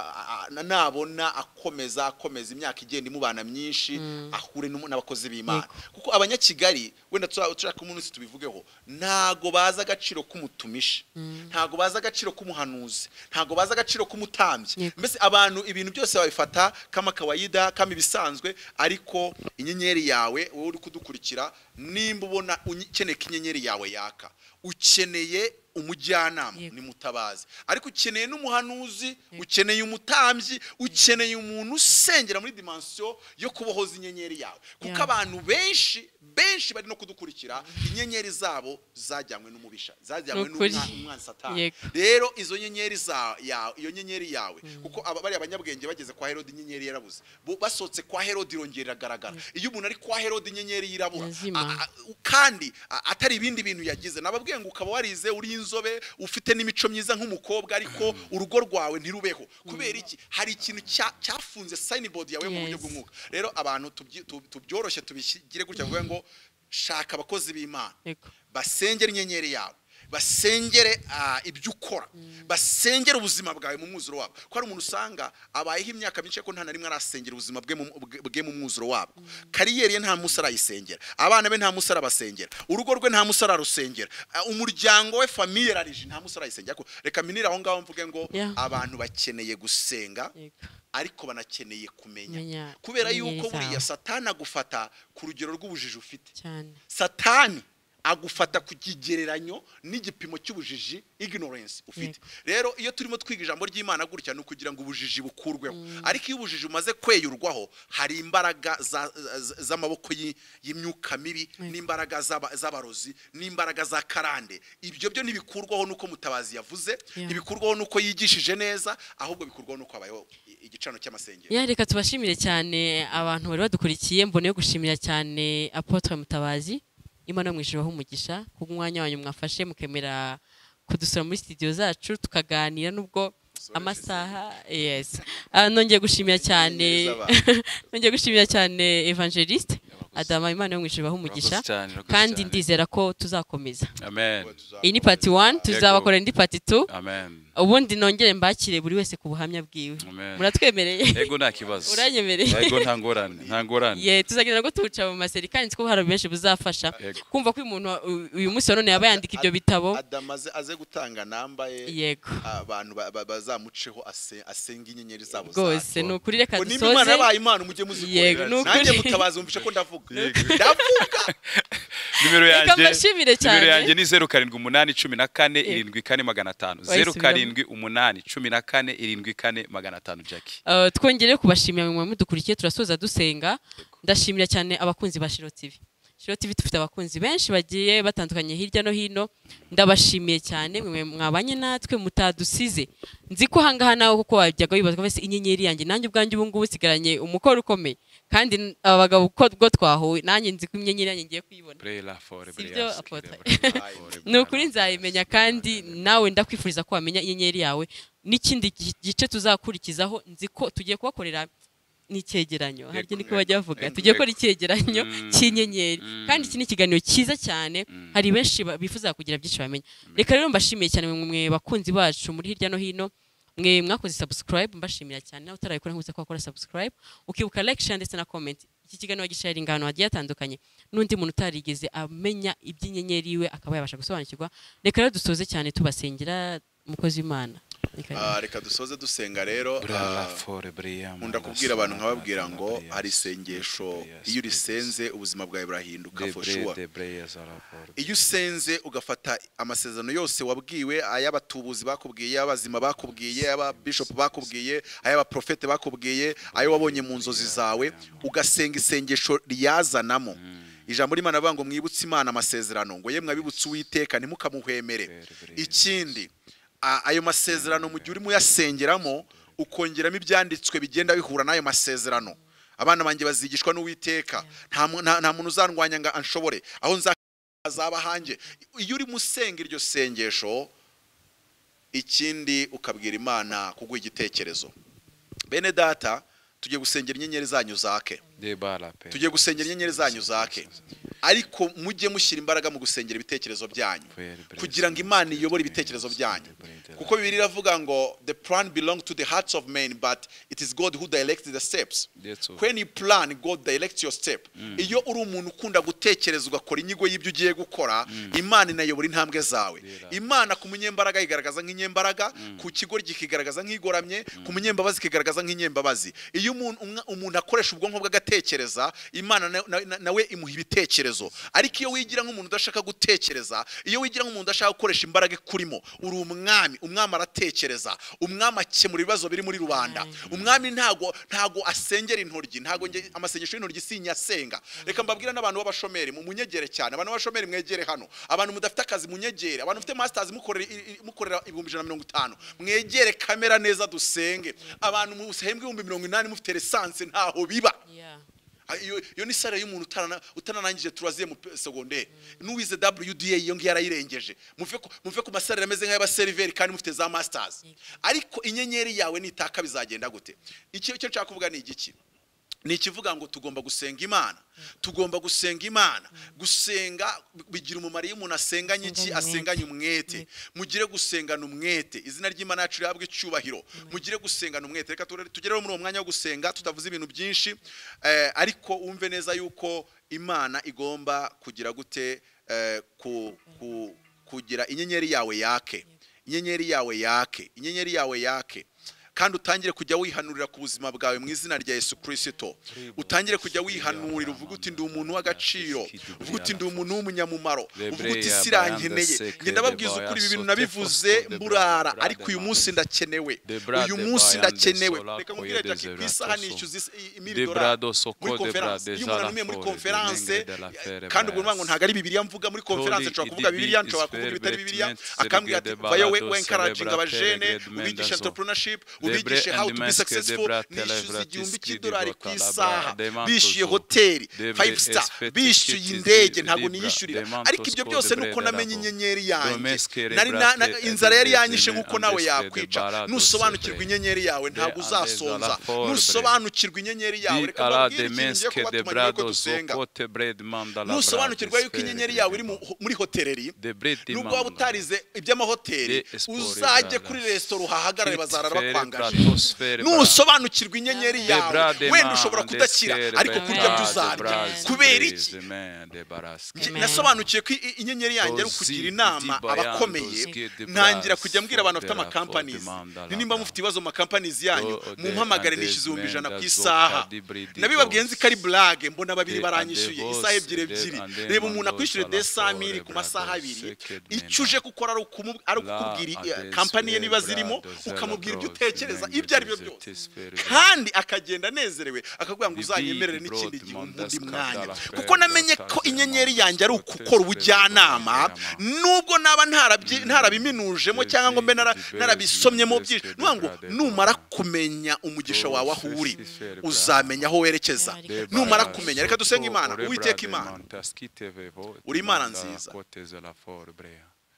nabona akomeza akomeza imyaka igenda imubana myinshi ahure n'umu- n'abakozi b'imana. Kuko abanyakigali wenda turashaka umunsi tubivugeho ntago bazi agaciro k'umutumishi. Ntago bazi agaciro k'umuhanuzi. Ntago bazi agaciro k'umutambyi. Mbese abantu ibintu byose babifata kama kawaida kama ibisanzwe ariko inyenyeri yawe wowe uri kudukurikira nimba ubona ukeneye ko inyenyeri yawe yaka. Ukeneye umujyanama ni mutabazi ariko ukeneye n'umuhanuzi ukeneye umutambyi ukeneye umuntu usengera muri dimansiyo yo kubohoza inyenyeri yawe. Kuko abantu benshi benshi bari no kudukurikira inyenyeri zabo zajyanywe n'umubisha zajyanywe Ni ukuri. n'umwa- n'umwanzi satani. Rero izo nyenyeri za ya iyo nyenyeri yawe kuko aba bari abanyabwenge bageze kwa herode inyenyeri yarabuze. Basohotse kwa herode irongera iragaragara. Iyo umuntu ari kwa herode inyenyeri yirabura kandi atari ibindi bintu yagize. Nababwiye ngo ukaba warize uri inzobe ufite n'imico myiza nk'umukobwa ariko urugo rwawe ntirubeho. Kubera iki? Hari ikintu cya- cyafunze signboard yawe mu buryo bw'umwuka rero abantu tubyoroshye tubishyigire gutya ngo shaka abakozi b'imana. Yego. basengere inyenyeri yawe. Basengere ah, ibyo ukora. Basengere ubuzima bwawe mu mwuzuro wabo. Ko hari umuntu usanga abayeho imyaka myinshi ariko nta na rimwe arasengera ubuzima bwe mu- mwuzuro wabo. Kariyeri ye nta munsi arayisengera. Abana be nta munsi arabasengera. Urugo rwe nta munsi ararusengera. Ah, umuryango we famiye rarije nta munsi arayisengera. Reka minire aho ngaho mvuge ngo abantu bakeneye gusenga ariko banakeneye kumenya. Kubera yuko buriya satani agufata ku rugero rw'ubujiji ufite. Satani agufata ku kigereranyo n'igipimo cy'ubujiji ignorance ufite. Rero iyo turimo twiga ijambo ry'imana gutya ni ukugira ngo ubujiji bukurweho. Ariko iyo ubujiji umaze kweyurwaho hari imbaraga za- za- z'amaboko y'i- y'imyuka mibi n'imbaraga z'aba- z'abarozi n'imbaraga za karande. Ibyo byo ntibikurwaho n'uko mutabazi yavuze ntibikurwaho n'uko yigishije neza ahubwo bikurwaho n'uko habayeho igicano cy'amasengero ya reka tubashimire cyane abantu bari badukurikiye. Mbone gushimira cyane apotre mutabazi. Imana ijuru umugisha ku mwanya wanyu mwafashe mukemera kudusura muri studio zacu tukaganira nubwo amasaha yes. Ah, nongeye gushimira cyane nongeye gushimira cyane <laughs> evangeliste adama imana yo ijuru umugisha. kandi ndizera ko tuzakomeza. Iyi ni pati 1 tuzabakora indi pati 2 amen. Ubundi nongere mbakire buri wese ku buhamya bwiwe. Muratwemereye. Ego nta kibazo. Uranyemereye. Ego nta ngorane nta ngorane. Ye tuzagenda ngo tuwuca mu maseri kandi hari benshi buzafasha. Yego. kumva ko uyu muntu uyu munsi wa none yaba yandika ibyo bitabo. Adam aze gutanga namba ye. Yego. Abantu ba- ba- bazamuceho ase- asenga inyenyeri zabo rwose ni ukuri reka ngo nimba imana dusoze yabaye imana mujye Yego, muzikorera nanjye mutabazi wumvishe ko ndavuga. Ndavuga. <laughs> Nimero yanjye nimero yanjye ni zeru karindwi umunani cumi na kane irindwi kane magana atanu. Zeru Wayisubiramo. Karindwi umunani cumi na kane irindwi kane magana atanu jackie. Uh, twongere kubashimira mwe mudukurikiye turasoza dusenga. Ndashimira cyane abakunzi ba Shiro TV Shiro TV dufite abakunzi benshi bagiye batandukanye hirya no hino. Ndabashimiye cyane mwe mwabanye natwe mutadusize. Nzi ko ahangaha nawe kuko wajyaga wibaza wese inyenyeri yanjye nanjye ubwanjye ubu ngubu usigaranye umukoro ukomeye. Kandi n- aba bagabo uko ubwo twahuye nanjye nzi ko inyenyeri yanjye ngiye kuyibona. Ni <laughs> ukuri nzayimenya kandi nawe ndakwifuriza ko wamenya inyenyeri yawe. N'ikindi gi- gice tuzakurikizaho nzi ko tugiye kubakorera n'icyegeranyo. Harya niko bajya bavuga tugiye gukora icyegeranyo Mm. cy'inyenyeri. Mm. kandi iki ni ikiganiro cyiza cyane Mm. hari benshi bifuza kugira byinshi bamenya. Reka rero mbashimiye cyane mwe bakunzi bacu muri hirya no hino. Mwe mwakoze subscribe mbashimira cyane. Nawe utarayikora nkubise ko wakora subscribe. Ukibuka like share ndetse na comment. Iki kiganiro gisharinga ahantu hagiye hatandukanye. N'undi muntu utarigeze amenya iby'inyenyeri yiwe akaba yabasha gusobanukirwa. Reka rero dusoze cyane tubasengera umukozi w'imana Reka. Ah, reka dusoze dusenga rero ah, nkunda kubwira abantu nkababwira ngo hari isengesho. Iyo urisenze ubuzima bwawe burahinduka fore, iyo usenze ugafata amasezerano yose wabwiwe ay'abatubuzi bakubwiye ay'abazima bakubwiye ay'ababishopu bakubwiye ay'abaprofete bakubwiye ayo wabonye mu nzozi zawe ugasenga isengesho riyazanamo. Ijambo ry'imana rivuga ngo mwibutse imana amasezerano. Ngo yemwe abibutse uwiteka ntimukamuhwemere. Ikindi ayo masezerano mu gihe urimo uyasengeramo ukongeramo ibyanditswe bigenda bihura n'ayo masezerano. Abana banjye bazigishwa n'uwiteka. Nta mu- nta nta muntu uzandwanya ngo anshobore. Aho nzazaba hanjye iyo urimo usenga iryo sengesho ikindi ukabwira imana kuguha igitekerezo. Bene data tugiye gusengera inyenyeri zanyu zake. Tugiye gusengera inyenyeri zanyu zake. Ariko mujye mushyira imbaraga mu gusengera ibitekerezo byanyu. Kugira ngo imana iyobore ibitekerezo byanyu. Kuko bibiri iravuga ngo the plan belong to the hearts of men but it is god who directs the steps. When you plan god directs your step. Iyo uri umuntu ukunda gutekereza ugakora inyigo y'ibyo ugiye gukora imana inayobora intambwe zawe. Imana ku munyembaraga igaragaza nk'inyembaraga ku kigo kigaragaza nk'igoramye ku munyembabazi kigaragaza nk'inyembabazi. Iyo umuntu akoresha ubwonko bw'agatekereza imana na- na- na- nawe imuha ibitekerezo. Ariko iyo wigira nk'umuntu udashaka gutekereza iyo wigira nk'umuntu udashaka gukoresha imbaraga ikurimo uri umwami umwami aratekereza umwami akemura ibibazo biri muri rubanda. Umwami ntago ntago asengera intoryi ntago nge- amasengesho y'intoryi sinyasenga. Reka mbabwire n'abantu b'abashomeri mu munyegere cyane. Abantu b'abashomeri mwegere hano. Abantu mudafite akazi munyegere. Abantu mufite masters mukorera ibihumbi ijana na mirongo itanu. Mwegere kamera neza dusenge. Abantu muhembwe ibihumbi mirongo inani mufite lisansi ntaho biba. Iyo iyo ni sare y'umuntu utanarangije turaziye mu segonderi n'uwize WDA iyo ngiyo yarayirengeje. Muve ku masare ameze nk'ay'abaseriveri kandi mufite za masters. Ariko inyenyeri yawe nitaka bizagenda gute? Icyo nshaka kuvuga ni igiki. Ni ikivuga ngo tugomba gusenga imana. Tugomba gusenga imana. Gusenga bigira umumaro iyo umuntu asenganye iki? Asenganye umwete. mugire gusengana umwete. Izina ry'imana yacu rihabwe icyubahiro. Mugire gusengana umwete. Reka tugereho muri uwo mwanya wo gusenga tutavuze ibintu byinshi eh, ariko wumve neza yuko imana igomba kugira gute eh, ku, ku, kugira inyenyeri yawe yake. Inyenyeri yawe yake. Inyenyeri yawe yake. Kandi utangire kujya wihanurira ku buzima bwawe mu izina rya Yesu Kristo. Utangire kujya wihanurira uvuga uti ndi umuntu w'agaciro uvuga uti ndi umuntu w'umunyamumaro uvuga uti isi irankeneye njye ndababwiza ukuri ibi bintu nabivuze mburara ariko uyu munsi ndakenewe uyu munsi ndakenewe. Reka nkubwire Jackie ku isaha nishyuza imiri dolari muri konferanse iyo umuntu anumiye muri konferanse kandi ubwo ngo ntabwo ari bibiliya mvuga muri konferanse nshobora kuvuga bibiliya nshobora kuvuga ibitari bibiliya. Akambwira ati vayo we wenkarajinga abajene ubigisha entrepreneurship ubigishe how to be successful nishyuza igihumbi cy'idolari ku isaha bishyuye hoteli five star bishyuye indege ntabwo niyishyurira ariko ibyo byose ni uko namenye inyenyeri yanjye nari na- na- inzara yari yanyishe nk'uko nawe yakwica nusobanukirwa inyenyeri yawe ntabwo uzasonza nusobanukirwa inyenyeri yawe reka mbabwire ikintu ngiye kubatuma yuko dusenga nusobanukirwa yuko inyenyeri yawe iri mu- muri hoteleri. Nubwo waba utarize iby'amahoteli uzajye kuri resitora uhahagarare bazarara bakwangaje nusobanukirwa inyenyeri yawe. Wenda ushobora kudakira ariko kurya byo uzarya kubera iki? nasobanukiye ko inyenyeri yanjye ari ukugira inama abakomeye ntangira kujya mbwira abantu bafite amakampanizi ni nimba mufite ibibazo mu makampanizi yanyu? Mumpamagare nishyuze ibihumbi ijana ku isaha. nabibabwiye nzi ko ari burage mbona babiri baranyishyuye isaha ebyiri ebyiri. reba umuntu akwishyura desamiri ku masaha abiri. icyo uje gukora ari i- kampani ye niba zirimo ukamubwira ibyo utekereza. Aguhereza ibyo ari byo byose kandi akagenda anezerewe akakubwira ngo uzanyemerere n'ikindi gihe undi mwanya kuko namenye ko inyenyeri yanjye ari ukukora ubujyanama nubwo naba ntarabyi- ntarabiminujemo cyangwa ngo mbe nara- narabisomyemo byinshi ni ukuvuga ngo numara kumenya umugisha wawe aho uri uzamenya aho werekeza numara kumenya reka dusenge imana uwiteka imana uri imana nziza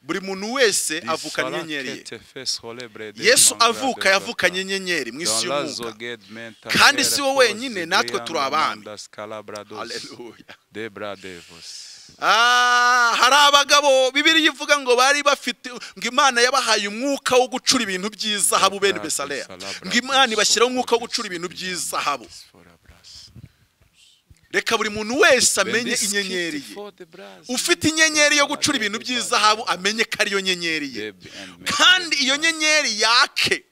buri muntu wese avukana inyenyeri ye. yesu avuka yavukanye inyenyeri mu isi y'umwuka. kandi si we wenyine natwe turi abami. Ah, hari abagabo bibiri ivuga ngo bari bafite ngo imana yabahaye umwuka wo gucura ibintu by'izahabu bene besaleya ngo imana ibashyiraho umwuka wo gucura ibintu by'izahabu. Reka buri muntu wese amenye inyenyeri ye. ufite inyenyeri yo gucura ibintu by'izahabu amenye ko ariyo nyenyeri ye. Kandi iyo nyenyeri yake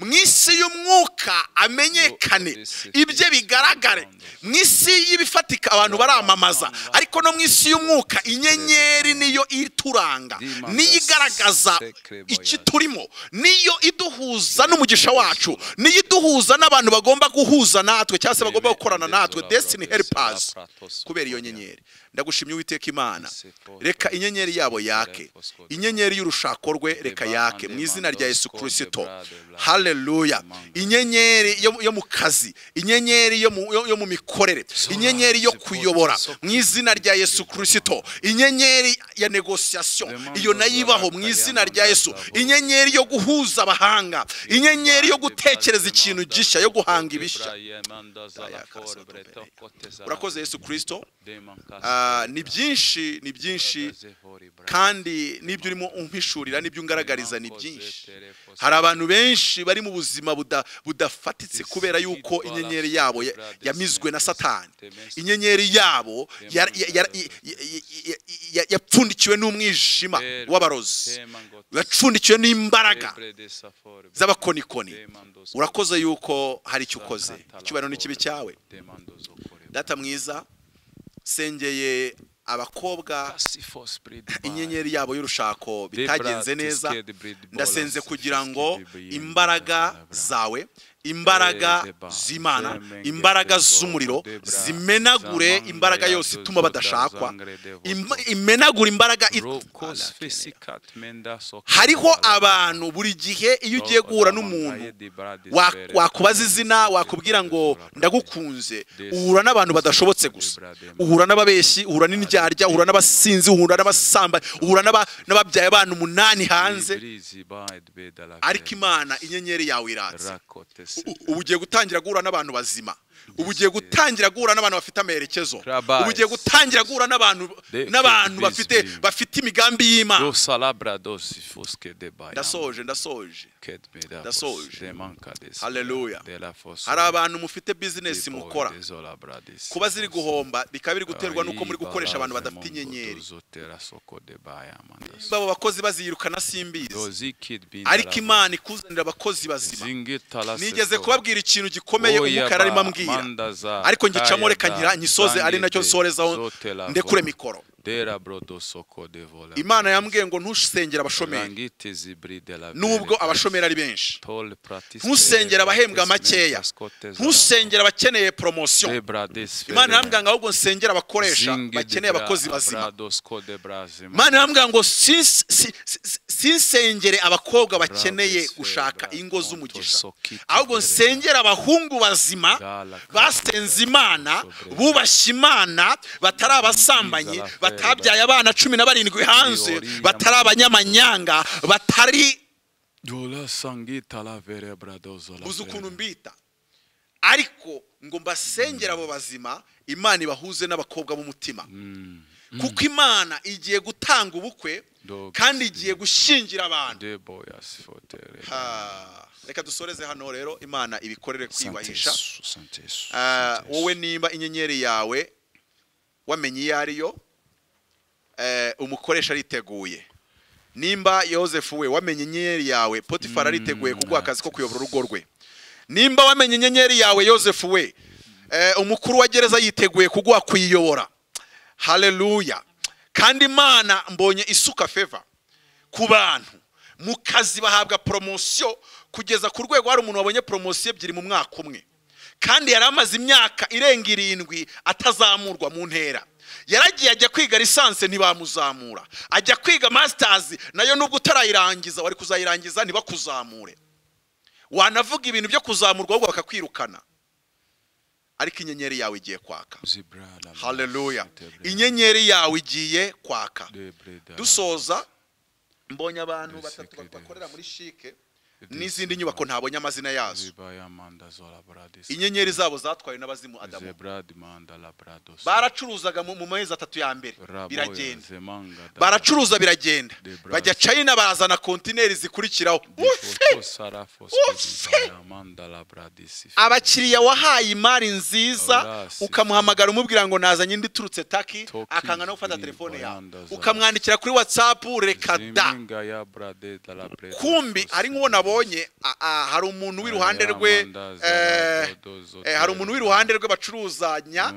mu isi y'umwuka amenyekane. Ibye bigaragare mu isi y'ibifatika abantu baramamaza. ariko no mu isi y'umwuka inyenyeri niyo ituranga. niyo igaragaza iki turimo. Niyo iduhuza n'umugisha wacu. Niyo iduhuza n'abantu bagomba guhuza natwe cyangwa se bagomba gukorana natwe. destiny helpers kubera iyo nyenyeri. ndagushimye uwiteka imana. Reka inyenyeri yabo yake. inyenyeri y'urushako rwe reka yake. Mu izina rya yesu kirisito haleluya inyenyeri yo mu kazi. Inyenyeri yo mu- yo- yo mu mikorere. Inyenyeri yo kuyobora. mu izina rya yesu kirisito inyenyeri ya negosiyasiyo iyo na yo ibaho mu izina rya yesu. Inyenyeri yo guhuza abahanga. Inyenyeri yo gutekereza ikintu gishya yo guhanga ibishya urakoze yesu kirisito Ah, ni byinshi ni byinshi. Kandi n'ibyo urimo umpishurira n'ibyo ungaragariza ni byinshi. hari abantu benshi bari mu buzima buda- budafatitse kubera yuko inyenyeri yabo ya- yamizwe na satani. Inyenyeri yabo ya- ya- ya- ya- ya- ya- yapfundikiwe n'umwijima w'abarozi. yapfundikiwe n'imbaraga z'abakonikoni. Urakoze yuko hari icyo ukoze. Icyubahiro ni kibi cyawe. Data mwiza sengeye abakobwa inyenyeri yabo y'urushako bitagenze neza. Ndasenze kugira ngo imbaraga zawe imbaraga z'imana imbaraga z'umuriro zimenagure imbaraga yose ituma badashakwa. Im- imenagure imbaraga hariho abantu buri gihe iyo ugiye guhura n'umuntu wa- wakubaza izina wakubwira ngo ndagukunze. uhura n'abantu badashobotse gusa. uhura n'ababeshyi uhura n'indyarya uhura n'abasinzi uhura n'abasamba uhura n'aba- n'ababyaye abana umunani hanze. Ariko imana inyenyeri yawe iratse. Ubu ugiye gutangira guhura n'abantu bazima. Ubu ugiye gutangira guhura n'abantu bafite amerekezo. Ubu ugiye gutangira guhura n'abantu n'abantu bafite bafite imigambi y'imana. Ndasoje ndasoje. Ndasoje. haleluya hari abantu mufite bizinesi mukora. kuba ziri guhomba bikaba biri guterwa n'uko muri gukoresha abantu badafite inyenyeri. babo bakozi bazirukana simbizi ariko imana ikuzanira abakozi bazima. Nigeze kubabwira ikintu gikomeye umukara arimo ambwira ariko ngicamo reka ngira nyisoze ari na cyo nsorezaho ndekure mikoro. Imana yambwiye ngo ntusengere abashomeri. Nubwo abashomeri ari benshi. Ntusengere abahembwa makeya ntusengere abakeneye poromosiyo imana yambwira ngo ahubwo nsengere abakoresha bakeneye abakozi bazima. imana yambwira ngo si- si- si- sinsengere abakobwa bakeneye gushaka ingo z'umugisha. Ahubwo nsengere abahungu bazima basenze imana bubashye imana batari abasambanyi batabyaye abana cumi na barindwi hanze batari abanyamanyanga batari buze ukuntu mbita? Ariko ngo mbasengere abo bazima imana ibahuze n'abakobwa b'umutima. Kuko imana igiye gutanga ubukwe kandi igiye gushyingira abantu. Ha, reka dusoreze hano rero imana ibikorere kwiyubahisha. Ah, wowe nimba inyenyeri yawe wamenye iyo ari yo eh, umukoresha ariteguye. Nimba yosefu we wamenye inyenyeri yawe potifari ariteguye kuguha akazi ko kuyobora urugo rwe. Nimba wamenye inyenyeri yawe yosefu we eh, umukuru wa gereza yiteguye kuguha kuyiyobora. Haleluya kandi imana mbonye isuka feva ku bantu. Mu kazi bahabwa poromosiyo kugeza ku rwego hari umuntu wabonye poromosiyo ebyiri mu mwaka umwe. Kandi yari amaze imyaka irenga irindwi atazamurwa mu ntera. Yaragiye ajya kwiga lisansi ntibamuzamura. Ajya kwiga masitazi na yo nubwo utarayirangiza wari kuzayirangiza ntibakuzamure. Wanavuga ibintu byo kuzamurwa ahubwo bakakwirukana. Ariko inyenyeri yawe igiye kwaka. Haleluya inyenyeri yawe igiye kwaka. Dusoza. Mbonye abantu batatu bakorera muri shike n'izindi nyubako ntabonye amazina yazo. Inyenyeri zabo zatwawe n'abazimu adamu. Baracuruzaga mu mezi atatu ya mbere. Biragenda. Baracuruza biragenda. Bajya china barazana kontineri zikurikiraho. Abakiriya wahaye imari nziza ukamuhamagara umubwira ngo nazanye indi iturutse taki akanga no gufata telefone yawe ukamwandikira kuri whatsapp reka da. Kumbi hari nk'uwo nabonye. A- hari umuntu w'iruhande rwe eh, eh, hari umuntu w'iruhande rwe bacuruzanya.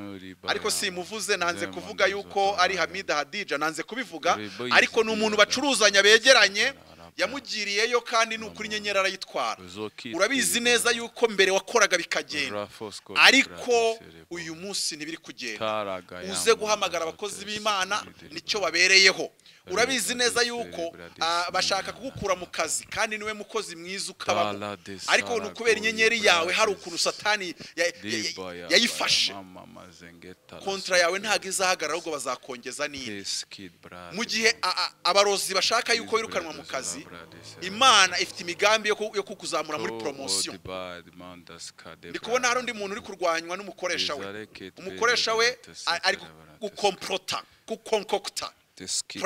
Ariko simuvuze nanze kuvuga yuko ari hamida hadija nanze kubivuga. Ariko ni umuntu bacuruzanya begeranye yamugiriyeyo kandi ni ukuri inyenyeri arayitwara. Urabizi neza yuko mbere wakoraga bikagenda. Ariko uyu munsi ntibiri kugenda. Uze guhamagara abakozi b'imana ni cyo babereyeho urabizi neza yuko ah, bashaka kugukura mu kazi kandi ni we mukozi mwiza ukabamo. Ariko ni ukubera inyenyeri yawe hari ukuntu satani ya- ya- ya- yayifashe. kontra yawe ntabwo izahagarara ahubwo bazakongeza n'indi mu gihe abarozi bashaka yuko wirukanwa mu kazi imana ifite imigambi yo ku- yo kukuzamura muri poromosiyo ndi kubona hari undi muntu uri kurwanywa n'umukoresha we. Umukoresha we ari gu- gukomporota gukonkokita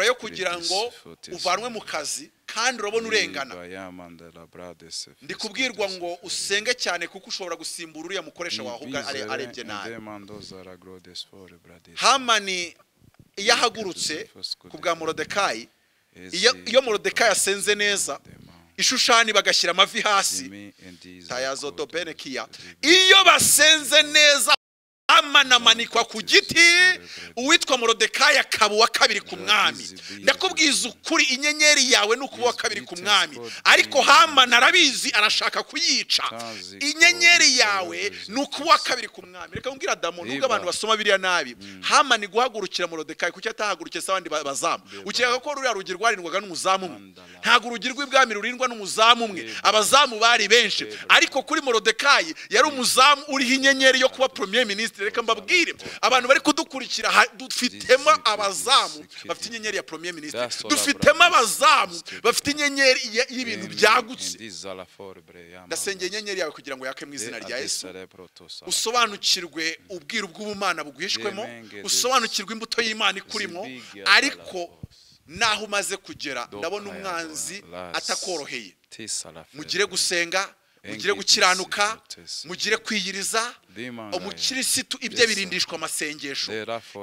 yo kugira ngo uvanwe mu kazi kandi urabona urengana. ndi kubwirwa ngo usenge cyane kuko ushobora gusimbura uriya mukoresha wawe arebye nabi. hamani iyo ahagurutse ku bwa morodekayi iyo morodekayi asenze neza ishushani bagashyira amavi hasi. Benekiya iyo basenze neza amanamanikwa ku giti uwitwa morodekayi akaba uwa kabiri ku mwami. Ndakubwiza ukuri inyenyeri yawe ni ukuba uwa kabiri ku mwami. Ariko hamani arabizi arashaka kuyica. Inyenyeri yawe ni ukuba uwa kabiri ku mwami. Reka mbwira adamu nubwo abantu basoma biriya nabi. Hamani guhagurukira morodekayi kuki atahagurukiye se abandi ba- bazamu? Ukeka ko ruriya rugi rwarindwaga n'umuzamu umwe? Ntabwo urugi rw'ibwami rurindwa n'umuzamu umwe. Abazamu bari benshi. Ariko kuri morodekayi yari umuzamu uriho inyenyeri yo kuba premier ministre. Reka mbabwire. Abantu bari kudukurikira dufitemo abazamu bafite inyenyeri ya premier ministre. Dufitemo abazamu bafite inyenyeri y'ibintu byagutse. ndasengera inyenyeri yawe kugira ngo yake mu izina rya yesu. Usobanukirwe ubwiru bw'ubumana buguhishwemo usobanukirwe imbuto y'imana ikurimo ariko naho umaze kugera. Ndabona umwanzi atakoroheye mugire gusenga mugire gukiranuka mugire kwiyiriza umukirisitu ibyo birindishwa amasengesho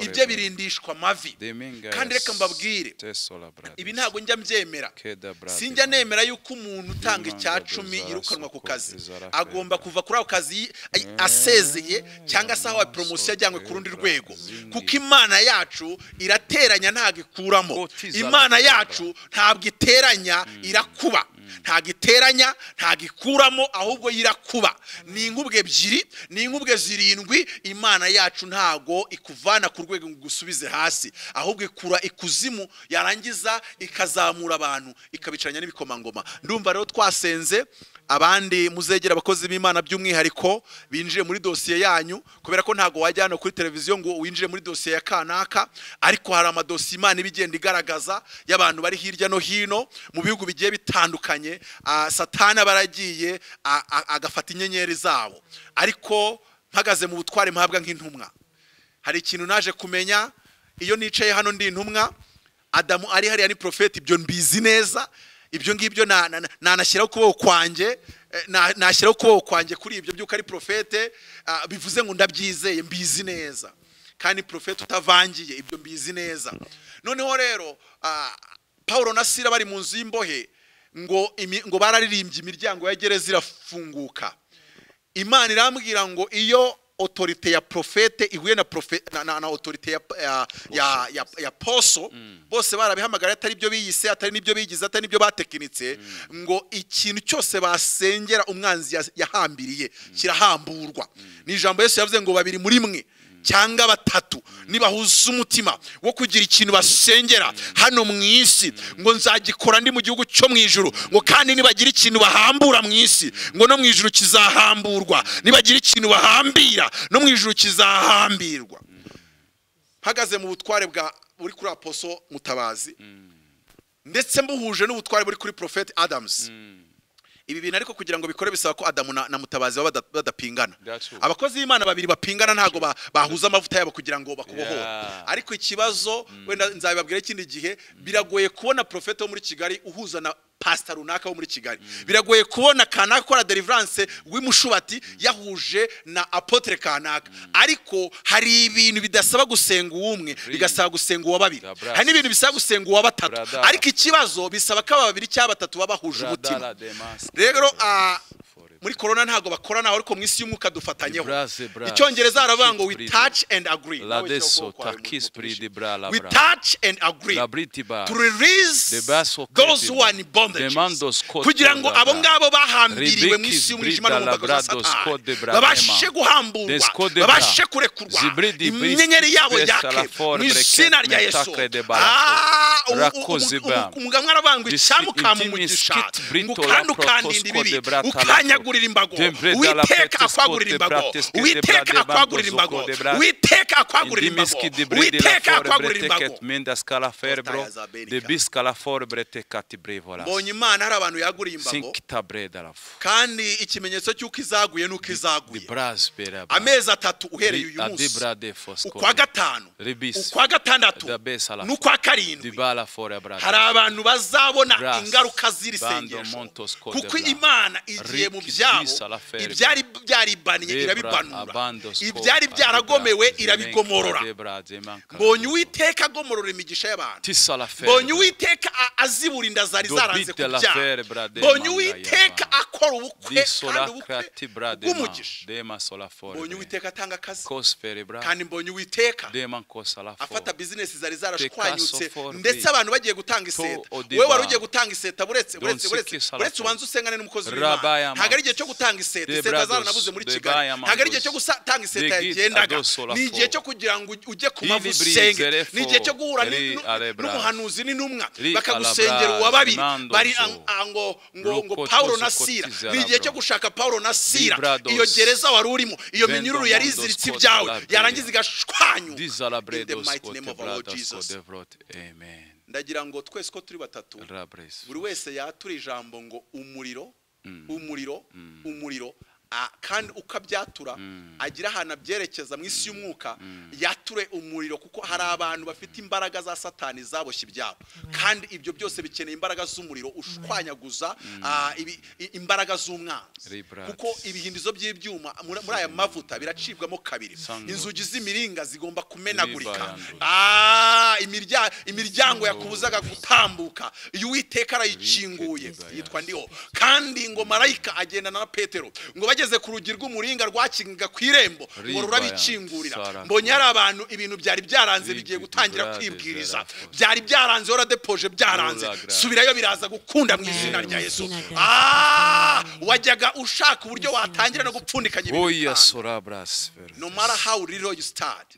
ibyo birindishwa amavi. kandi reka mbabwire ibi ntabwo njya mbyemera. Sinjya nemera yuko umuntu utanga icya cumi yirukanwa ku kazi. agomba kuva kuri ako kazi ay- asezeye cyangwa se ahawe poromosiyo ajyanywe ku rundi rwego. kuko imana yacu irateranya ntabwo ikuramo. Imana yacu ntabwo iteranya irakuba. Ntabwo iteranya ntabwo ikuramo ahubwo yirakuba. Ni inkubwe ebyiri ni inkubwe zirindwi imana yacu ntabwo ikuvana ku rwego ngo igusubize hasi. Ahubwo ikura ikuzimu yarangiza ikazamura abantu ikabicaranya n'ibikomangoma. Ndumva rero twasenze abandi muzegera abakozi b'imana by'umwihariko binjire muri dosiye yanyu kubera ko ntabwo wajya hano kuri televiziyo ngo winjire muri dosiye ya kanaka ariko hari amadosiye imana iba igenda igaragaza y'abantu bari hirya no hino mu bihugu bigiye bitandukanye ah, satani aba aragiye a- a- agafata inyenyeri zabo. Ariko mpagaze mu butware mpabwa nk'intumwa. Hari ikintu naje kumenya iyo nicaye hano ndi intumwa adamu ari hariya ni porofeti ibyo mbizi neza ibyo ngibyo na- na- na- nanashyiraho ukuboko kwanjye eh, na- nashyiraho ukuboko kwanjye kuri ibyo by'uko ari porofete ah, bivuze ngo ndabyizeye mbizi neza. Kandi porofete utavangiye ibyo mbizi neza. Noneho rero ah, Pawulo na sira bari mu nzu y'imbohe ngo ngo bararirimbye imiryango ya gereza irafunguka. Imana irambwira ngo iyo otorite ya profete ihuye na na, otorite ya, ya, ya, ya, ya poso bose barabihamagara atari ibyo biyise atari n'ibyo bigize atari n'ibyo batekinitse ngo ikintu cyose basengera umwanzi ya- yahambiriye kirahamburwa. Ni ijambo yesu yavuze ngo babiri muri mwe. Cyangwa batatu. Nibahuza umutima wo kugira ikintu basengera hano mu isi. Ngo nzagikora ndi mu gihugu cyo mu ijuru. Ngo kandi nibagira ikintu bahambura mu isi. Ngo no mu ijuru kizahamburwa. Nibagira ikintu bahambira no mu ijuru kizahambirwa. Mpagaze mu butware bwa buri kuri aposo mutabazi. Ndetse mbuhuje n'ubutware buri kuri prophet adams. Ibi bintu ariko kugira ngo bikore bisaba ko adamu na, mutabazi baba badapingana. Abakozi b'imana babiri bapingana ntabwo ba- bahuza amavuta yabo kugira ngo bakubohore. Yeah. ariko ikibazo wenda nzabibabwira ikindi gihe biragoye kubona profeta wo muri kigali uhuza na pasita runaka wo muri kigali. Biragoye kubona kanaka ukora deliverance w'imushubati yahuje na apotre kanaka. Ariko hari ibintu bidasaba gusenga uw'umwe bigasaba gusenga uwa babiri. Hari n'ibintu bisaba gusenga uwa batatu. Ariko ikibazo bisaba ko aba babiri cyangwa batatu baba bahuje umutima. rero ah, muri korona ntabwo bakorana ariko mu isi y'umwuka dufatanyeho icyongereza haravuga ngo we touch and agree La deso takis pridi bra la we bra. touch and agree La briti ba. to release those who are in bondage kugira ngo abo ngabo bahambiriwe mu isi y'umwijima za brados satani babashe guhamburwa babashe kurekurwa inyenyeri yabo yake mu izina rya yesu. Ah, umugabo aravuga ngo Disi icyamukamu intimi umugisha skit brito ngo la kandi ukandinda protosco ibibi de ukanyagurira imbago uwiteka akwagurira imbago uwiteka akwagurira imbago uwiteka akwagurira imbago uwiteka akwagurira imbago ket mendas cala ferbro. De bisca la for brete cati brevolas. mbonye imana hari abantu yaguriye imbago Sinkta breda la fu. kandi ikimenyetso cy'uko izaguye nuko izaguye. amezi atatu uhereye uyu munsi. ukwa gatanu. Ukwa gatandatu. N'ukwa karindwi. Hari abantu bazabona ingaruka z'iri sengesho. kuko imana igiye mu Riki byabo ibyari byaribaniye irabibanura. ibyari byaragomewe irabigomorora. Mbonye uwiteka agomorora imigisha y'abantu. Mbonye uwiteka azibura inda zari zaranze kubyara mbonye uwiteka akora ubukwe Di kandi ubukwe bw'umugisha. Mbonye uwiteka atanga akazi. Kandi mbonye uwiteka afata bizinesi zari zarashwanyutse. Ndetse abantu bagiye gutanga iseta. Wowe wari ugiye gutanga iseta buretse buretse buretse. ubanza usengane n'umukozi w'imana. Man. ntabwo ari igihe cyo gutanga iseta iseta zaranabuze muri kigali. ntabwo ari igihe cyo gutanga iseta yagendaga ni igihe cyo kugira ngo ujye ku mavu Ili usenge. ni igihe cyo guhura n'umuhanuzi n'intumwa bakagusengera babiri. bari ngo ngo paulo na sira ni igihe cyo gushaka paulo na sira iyo gereza wari urimo iyo minyururu yari iziritse ibyawe yarangiza. Amen. ndagira ngo twese ko turi batatu. Buri wese yatura ijambo ngo umuriro umuriro umuriro Ah, kandi uko abyatura agira ahantu abyerekeza mu isi y'umwuka yature umuriro kuko hari abantu bafite imbaraga za satani zaboshye ibyabo. Kandi ibyo byose bikeneye imbaraga z'umuriro ushwanyaguza ah, imbaraga z'umwanzi. Kuko ibihindizo by'ibyuma muri aya mavuta biracibwamo kabiri. Inzugi z'imiringa zigomba kumenagurika. Ah, imirya- imiryango yakubuzaga gutambuka. Iyo uwiteka arayikinguye yitwa ndiho kandi ngo marayika agendana na petero ngo bageze ku rugi rw'umuringa rwakingaga ku irembo ngo rurabikingurira. Mbonye hari abantu ibintu byari byaranze bigiye gutangira kwibwiriza. Byari byaranze waradepoje byaranze. Subirayo biraza gukunda mu izina rya yesu. rya Yesu. Ah, wajyaga ushaka uburyo watangira no gupfundikanya ibintu no matter how little you start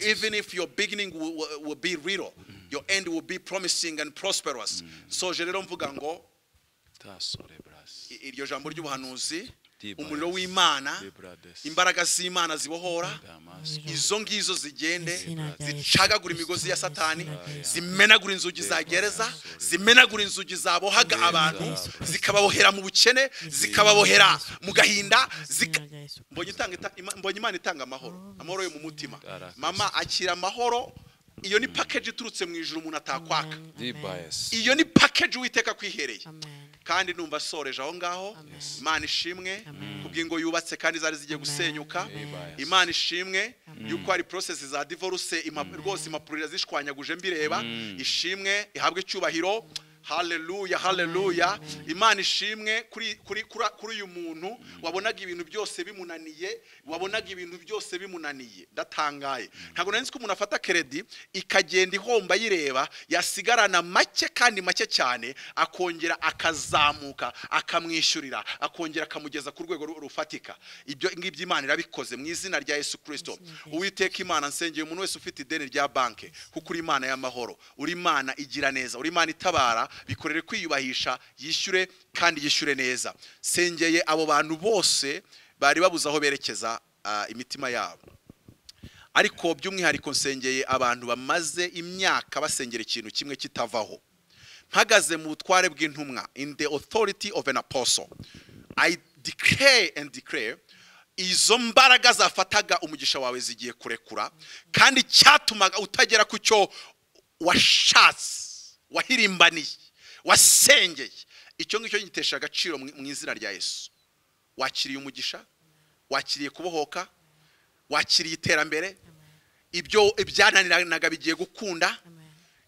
even if your beginning will, be little your end will be promising and prosperous. Soje rero mvuga ngo iryo jambo ry'ubuhanuzi umuriro w'imana imbaraga z'imana zibohora izo ngizo zigende zicagagura imigozi ya satani zimenagura inzugi za gereza zimenagura inzugi zabohaga abantu zikababohera mu bukene zikababohera mu gahinda mbonye imana itanga amahoro. Amahoro yo mu mutima. Mama akira amahoro iyo ni package iturutse mu ijuru umuntu atakwaka. Iyo ni package uwiteka kwihereye. Kandi numva asoreje aho ngaho. Imana ishimwe kubw'ingo yubatse kandi zari zigiye gusenyuka. Imana ishimwe yuko hari process za divorce rwose impapuro zishwanyaguje mbireba. Ishimwe ihabwe icyubahiro. Haleluya haleluya imana ishimwe kuri kuri uyu muntu. Wabonaga ibintu byose bimunaniye wabonaga ibintu byose bimunaniye. Ndatangaye. Ntabwo nari nzi ko umuntu afata keredi ikagenda ihomba yireba yasigarana make kandi make cyane akongera akazamuka akamwishyurira akongera akamugeza ku rwego ru- rufatika. Ibyo ngibyo imana irabikoze mu izina rya yesu kirisito uwiteka imana nsengeye umuntu wese ufite ideni rya banki kuko uri imana y'amahoro. Uri imana igira neza uri imana itabara bikorere kwiyubahisha yishyure kandi yishyure neza. Sengeye abo bantu bose bari babuze aho berekeza imitima yabo. Ariko by'umwihariko nsengeye abantu bamaze imyaka basengera ikintu kimwe kitavaho. Mpagaze mu butware bw'intumwa in the authority of an apostle. I declare and declare izo mbaraga zafataga umugisha wawe zigiye kurekura kandi cyatumaga utagera ku cyo washatse wahirimbaniye. Wasengeye. Icyo ngicyo gitesha agaciro mu izina rya yesu. Wakiriye umugisha wakiriye kubohoka wakiriye iterambere. Ibyo ibyananiranaga bigiye gukunda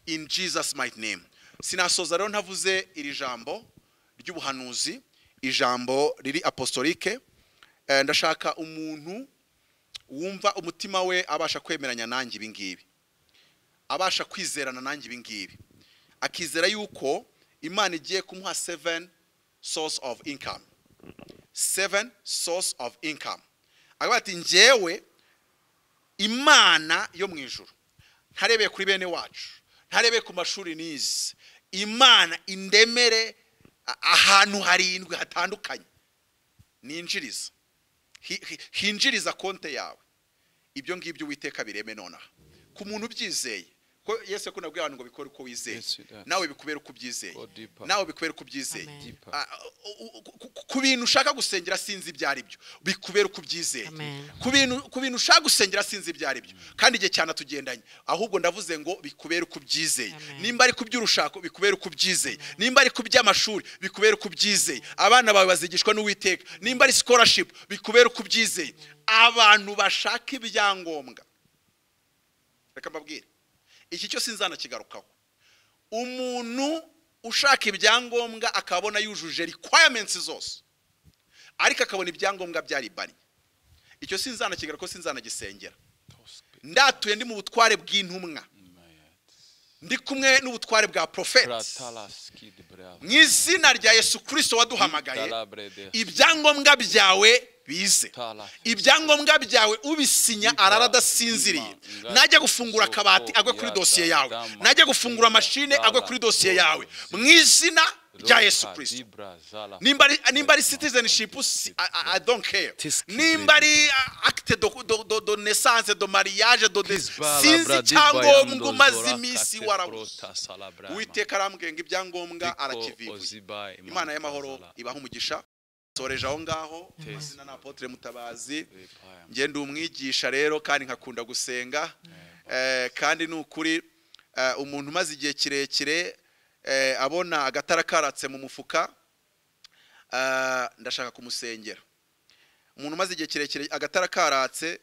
in jesus mighty name. Sinasoza rero ntavuze iri jambo ry'ubuhanuzi ijambo riri apostolike. Eh, ndashaka umuntu wumva umutima we abasha kwemeranya nanjye ibi ngibi abasha kwizerana nanjye ibi ngibi akizera yuko imana igiye kumuha seven source of income. Seven source of income. Akavuga ati njyewe imana yo mu ijuru ntarebeye kuri bene wacu ntarebeye ku mashuri nize imana indemere ahantu harindwi hatandukanye. Ninjiriza. Hi- hi- hinjiriza konte yawe. Ibyo ngibyo uwiteka bireme nonaha. Ku muntu ubyizeye ko yesu yakunda kubwira abantu ngo bikore uko wizeye. Nawe bikubere uko ubyizeye. Nawe bikubere uko ubyizeye. Ah, ku- bintu ushaka gusengera sinzi ibyo ari byo. Bikubere uko ubyizeye. Ku bintu ushaka gusengera sinzi ibyo ari byo. Kandi igihe cyane tugendanye ahubwo ndavuze ngo bikubere uko ubyizeye. Nimba ari ku by'urushako bikubere uko ubyizeye. Nimba ari ku by'amashuri bikubere uko ubyizeye. Abana bawe bazigishwa n'uwiteka. Nimba ari scholarship bikubere uko ubyizeye. Abantu bashaka ibyangombwa. Reka mbabwire. Iki cyo sinzanakigarukaho umuntu ushaka ibyangombwa akabona yujuje requirements zose. Ariko akabona ibyangombwa byaribanye icyo sinzanakigarukaho sinzanagisengera ndatuye ndi mu butware bw'intumwa. Ndi kumwe n'ubutware bwa profeti mu izina rya yesu kirisito waduhamagaye ibyangombwa byawe bize ibyangombwa byawe ubisinya arara adasinziriye najya gufungura akabati agwe kuri dosiye yawe. Najya gufungura mashine agwe kuri dosiye yawe. Mu izina rya yesu kirisito nimba ari citizenship I, don't care. Nimba ari acte do, naissance do mariage do sinzi icyangombwa umaze iminsi warabuze. Uwiteka arambwiye ngo ibyangombwa arakivivuye. Imana y'amahoro ibaha umugisha. Soreje aho ngaho amazina ni apotre mutabazi. Ngenda umwigisha rero kandi nkakunda gusenga. Eh, kandi ni ukuri eh, umuntu umaze igihe kirekire eh, abona agatara karatse mu mufuka ndashaka kumusengera. Umuntu umaze igihe kirekire agatara karatse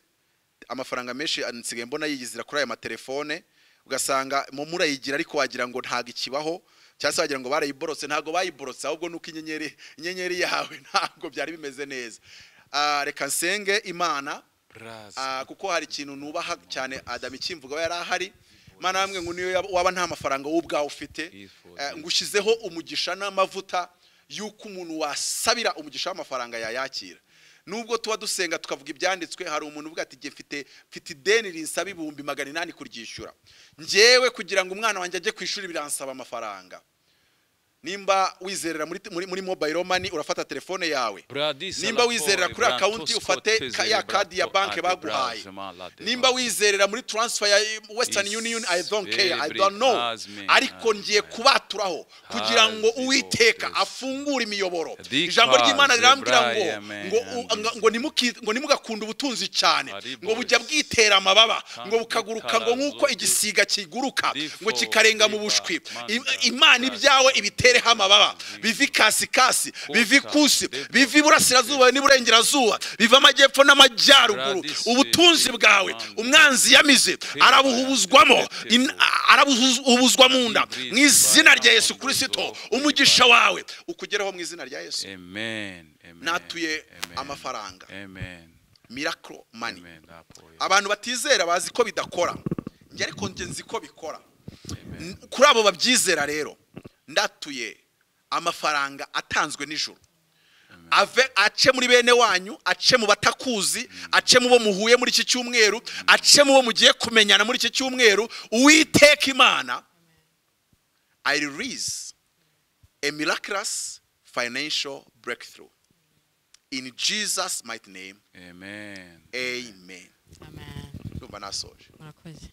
amafaranga menshi nsigaye mbona yiyizira kuri aya matelefone ugasanga mu murayigira ariko wagira ngo ntabwo ikibaho cyangwa se wagira ngo barayiborotse ntabwo bayiborotse ahubwo nuko inyenyeri inyenyeri yawe <laughs> ntabwo byari bimeze neza. Ah, reka nsenge imana Ah, kuko hari ikintu nubaha cyane Adam ikimvuga we yari ahari. Imana yambwiye ngo niyo waba nta mafaranga wowe ubwawe ufite eh, ngo ushyizeho umugisha n'amavuta y'uko umuntu wasabira umugisha w'amafaranga yayakira. Nubwo tuba dusenga tukavuga ibyanditswe hari umuntu uvuga ati "Jye mfite ideni rinsaba ibihumbi magana inani kuryishyura njyewe kugira ngo umwana wanjye ajye ku ishuri biransaba amafaranga. Nimba wizerera muri, muri, muri mobile money urafata telefone yawe. Nimba wizerera kuri akawunti ufate ya kadi ya banki baguhaye. Nimba wizerera muri transfer ya western union i don't care i don't know. Ariko ngiye kubaturaho kugira ngo uwiteka it, afungure imiyoboro. Ijambo ry'imana rirambwira ngo ngo ngo nimugakunde ubutunzi cyane. Ngo bujya bwitera amababa. Ngo bukaguruka ngo nk'uko igisiga kiguruka. Ngo kikarenga mu bushwi. imana ibyawe ibitera bitereho amababa. Biva ikasikasi biva ikusi biva iburasirazuba n'iburengerazuba biva amajyepfo n'amajyaruguru. Ubutunzi bwawe umwanzi yamize arabuhubuzwamo arabuhubuzwa mu nda. Mu izina rya yesu kirisito umugisha wawe. Ukugeraho mu izina rya yesu. Natuye amafaranga. Amen. Miracle money. Amen. Dapoya. abantu batizera bazi ko bidakora. Njye ariko nzi ko bikora. Kuri abo babyizera rero ndatuye amafaranga atanzwe nijoro ave ace muri bene wanyu ace mu batakuzi ace mu bo muhuye muri iki cyumweru ace mu bo mugiye kumenyana muri iki cyumweru uwiteka imana i release a miraculous financial breakthrough. In jesus mighty name. Amen. Amen. Amen. Murakoze.